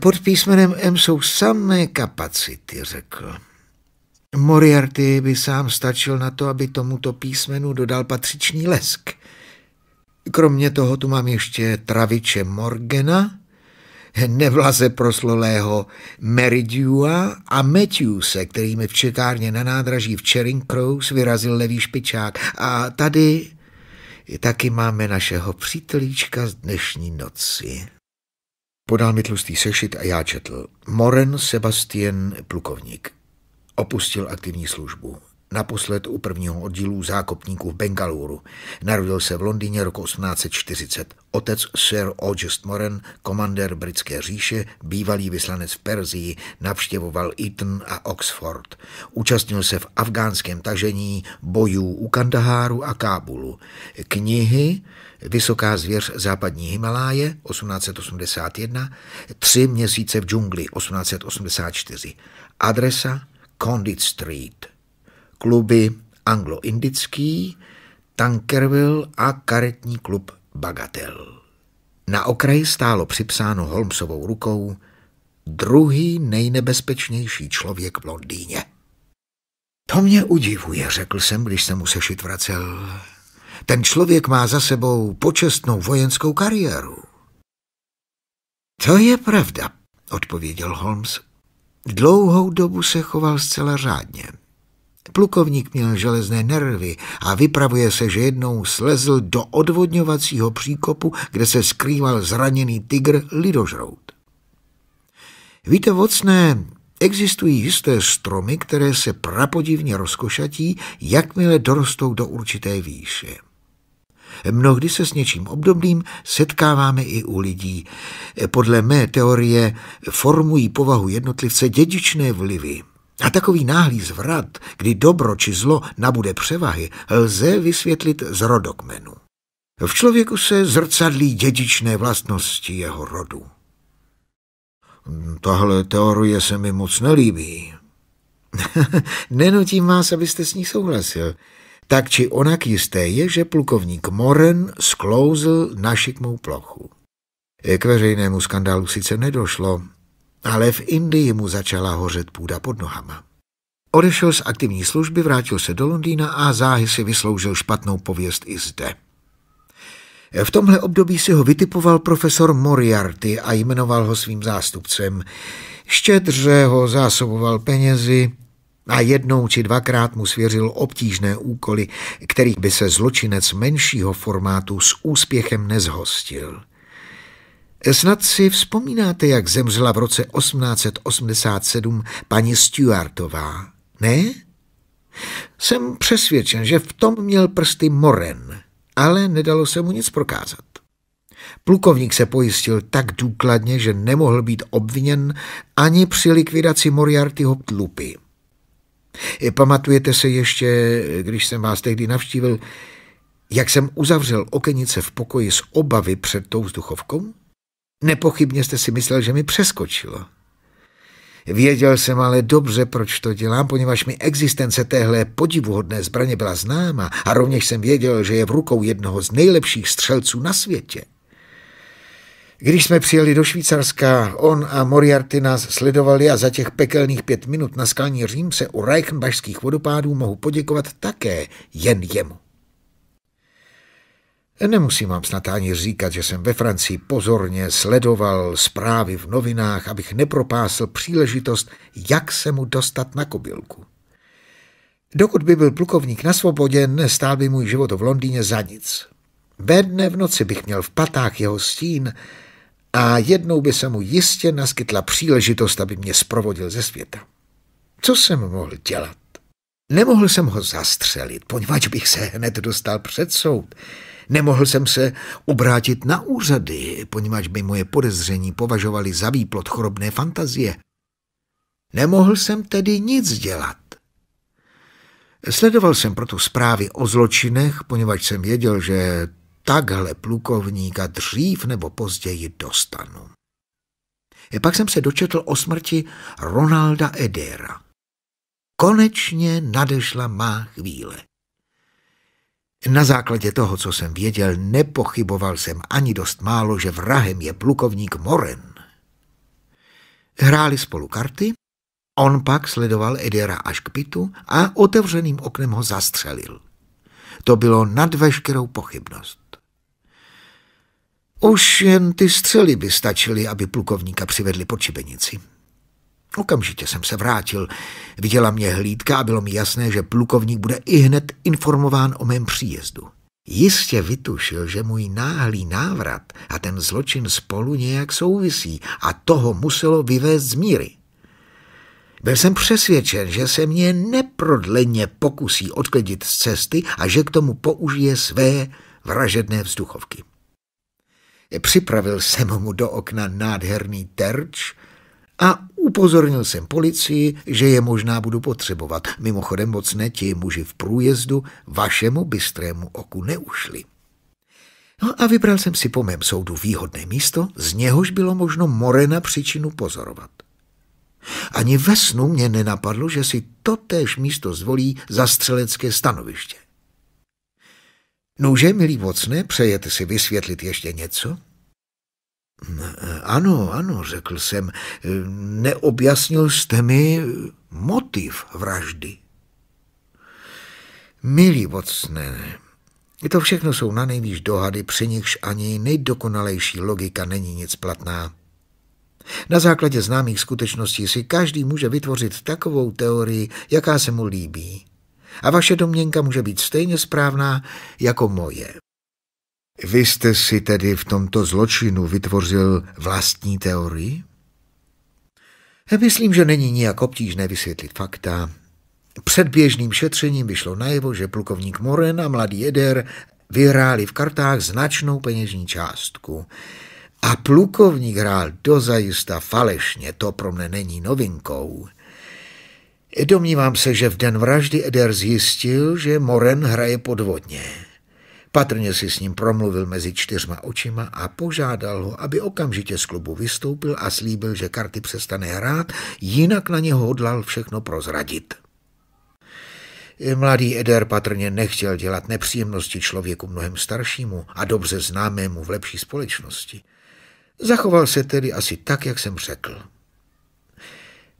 Pod písmenem M jsou samé kapacity, řekl. Moriarty by sám stačil na to, aby tomuto písmenu dodal patřičný lesk. Kromě toho tu mám ještě traviče Morgana, nevlaze proslolého Meridua a Matthewse, který mi v čekárně na nádraží v Charing Cross vyrazil levý špičák. A tady taky máme našeho přítelíčka z dnešní noci. Podal mi tlustý sešit a já četl. Moren Sebastian plukovník. Opustil aktivní službu. Naposled u prvního oddílu zákopníků v Bengaluru. Narodil se v Londýně roku 1840. Otec Sir August Moran, komandér britské říše, bývalý vyslanec v Perzii, navštěvoval Eton a Oxford. Účastnil se v afgánském tažení bojů u Kandaháru a Kábulu. Knihy Vysoká zvěř západní Himaláje 1881, Tři měsíce v džungli 1884. Adresa Condit Street kluby anglo-indický, Tankerville a karetní klub Bagatel. Na okraji stálo připsáno Holmesovou rukou druhý nejnebezpečnější člověk v Londýně. To mě udivuje, řekl jsem, když jsem mu sešit vracel. Ten člověk má za sebou počestnou vojenskou kariéru. To je pravda, odpověděl Holmes. Dlouhou dobu se choval zcela řádně. Plukovník měl železné nervy a vypravuje se, že jednou slezl do odvodňovacího příkopu, kde se skrýval zraněný tygr lidožrout. Víte, vocné, existují jisté stromy, které se prapodivně rozkošatí, jakmile dorostou do určité výše. Mnohdy se s něčím obdobným setkáváme i u lidí. Podle mé teorie formují povahu jednotlivce dědičné vlivy. A takový náhlý zvrat, kdy dobro či zlo nabude převahy, lze vysvětlit z rodokmenu. V člověku se zrcadlí dědičné vlastnosti jeho rodu. Tahle teorie se mi moc nelíbí. Nenutím vás, abyste s ní souhlasil. Tak či onak jisté je, že plukovník Moren sklouzl na šikmou plochu. K veřejnému skandálu sice nedošlo, ale v Indii mu začala hořet půda pod nohama. Odešel z aktivní služby, vrátil se do Londýna a záhy si vysloužil špatnou pověst i zde. V tomhle období si ho vytipoval profesor Moriarty a jmenoval ho svým zástupcem. Štědře ho zásoboval penězi A jednou či dvakrát mu svěřil obtížné úkoly, kterých by se zločinec menšího formátu s úspěchem nezhostil. Snad si vzpomínáte, jak zemřela v roce 1887 paní Stuartová, ne? Jsem přesvědčen, že v tom měl prsty Moren, ale nedalo se mu nic prokázat. Plukovník se pojistil tak důkladně, že nemohl být obviněn ani při likvidaci Moriartyho tlupy. Pamatujete se ještě, když jsem vás tehdy navštívil, jak jsem uzavřel okenice v pokoji s obavy před tou vzduchovkou? Nepochybně jste si myslel, že mi přeskočilo. Věděl jsem ale dobře, proč to dělám, poněvadž mi existence téhle podivuhodné zbraně byla známa a rovněž jsem věděl, že je v rukou jednoho z nejlepších střelců na světě. Když jsme přijeli do Švýcarska, on a Moriarty nás sledovali a za těch pekelných pět minut na skalní římse u Reichenbachských vodopádů mohu poděkovat také jen jemu. Nemusím vám snad ani říkat, že jsem ve Francii pozorně sledoval zprávy v novinách, abych nepropásl příležitost, jak se mu dostat na kobylku. Dokud by byl plukovník na svobodě, nestál by můj život v Londýně za nic. Ve dne v noci bych měl v patách jeho stín a jednou by se mu jistě naskytla příležitost, aby mě sprovodil ze světa. Co jsem mohl dělat? Nemohl jsem ho zastřelit, poněvadž bych se hned dostal před soud. Nemohl jsem se obrátit na úřady, poněvadž by moje podezření považovali za výplot chorobné fantazie. Nemohl jsem tedy nic dělat. Sledoval jsem proto zprávy o zločinech, poněvadž jsem věděl, že takhle plukovníka dřív nebo později dostanu. Pak jsem se dočetl o smrti Ronalda Edera. Konečně nadešla má chvíle. Na základě toho, co jsem věděl, nepochyboval jsem ani dost málo, že vrahem je plukovník Moren. Hráli spolu karty, on pak sledoval Edera až k pitu a otevřeným oknem ho zastřelil. To bylo nad veškerou pochybnost. Už jen ty střely by stačily, aby plukovníka přivedli pod čibenici. Okamžitě jsem se vrátil. Viděla mě hlídka a bylo mi jasné, že plukovník bude i hned informován o mém příjezdu. Jistě vytušil, že můj náhlý návrat a ten zločin spolu nějak souvisí a toho muselo vyvést z míry. Byl jsem přesvědčen, že se mě neprodleně pokusí odklidit z cesty a že k tomu použije své vražedné vzduchovky. Připravil jsem mu do okna nádherný terč a upozornil jsem policii, že je možná budu potřebovat. Mimochodem mocné ti muži v průjezdu vašemu bystrému oku neušli. No a vybral jsem si po mém soudu výhodné místo, z něhož bylo možno Morena příčinu pozorovat. Ani ve snu mě nenapadlo, že si totéž místo zvolí za střelecké stanoviště. Nuže, milý vocne, přejete si vysvětlit ještě něco? Ano, ano, řekl jsem. Neobjasnil jste mi motiv vraždy. Milý vocne, to všechno jsou na nejvíc dohady, při nichž ani nejdokonalejší logika není nic platná. Na základě známých skutečností si každý může vytvořit takovou teorii, jaká se mu líbí. A vaše domněnka může být stejně správná jako moje. Vy jste si tedy v tomto zločinu vytvořil vlastní teorii? Myslím, že není nijak obtížné vysvětlit fakta. Před běžným šetřením vyšlo najevo, že plukovník Moren a mladý Eder vyhráli v kartách značnou peněžní částku. A plukovník hrál dozajista falešně, to pro mne není novinkou. Domnívám se, že v den vraždy Eder zjistil, že Moren hraje podvodně. Patrně si s ním promluvil mezi čtyřma očima a požádal ho, aby okamžitě z klubu vystoupil a slíbil, že karty přestane hrát, jinak na něho hodlal všechno prozradit. Mladý Eder patrně nechtěl dělat nepříjemnosti člověku mnohem staršímu a dobře známému v lepší společnosti. Zachoval se tedy asi tak, jak jsem řekl.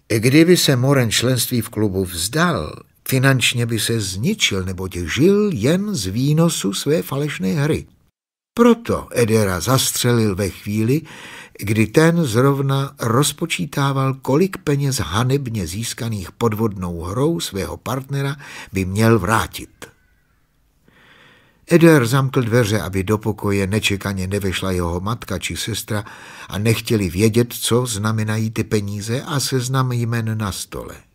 Kdyby se Moren členství v klubu vzdal, finančně by se zničil, neboť žil jen z výnosu své falešné hry. Proto Edera zastřelil ve chvíli, kdy ten zrovna rozpočítával, kolik peněz hanebně získaných podvodnou hrou svého partnera by měl vrátit. Eder zamkl dveře, aby do pokoje nečekaně nevešla jeho matka či sestra a nechtěli vědět, co znamenají ty peníze a seznam jmen na stole.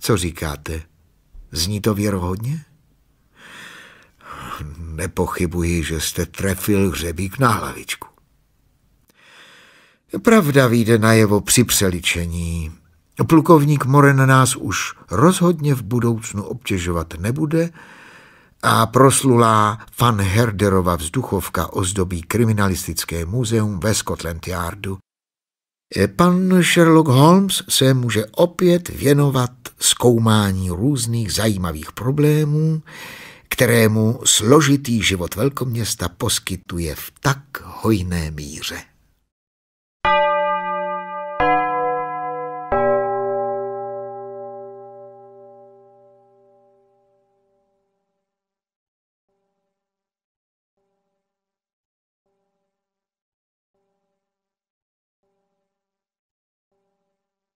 Co říkáte? Zní to věrohodně? Nepochybuji, že jste trefil hřebík na hlavičku. Pravda vyjde najevo při přeličení. Plukovník Moren nás už rozhodně v budoucnu obtěžovat nebude a proslulá Van Herderova vzduchovka ozdobí kriminalistické muzeum ve Scotland Yardu. Pan Sherlock Holmes se může opět věnovat zkoumání různých zajímavých problémů, kterému složitý život velkoměsta poskytuje v tak hojné míře.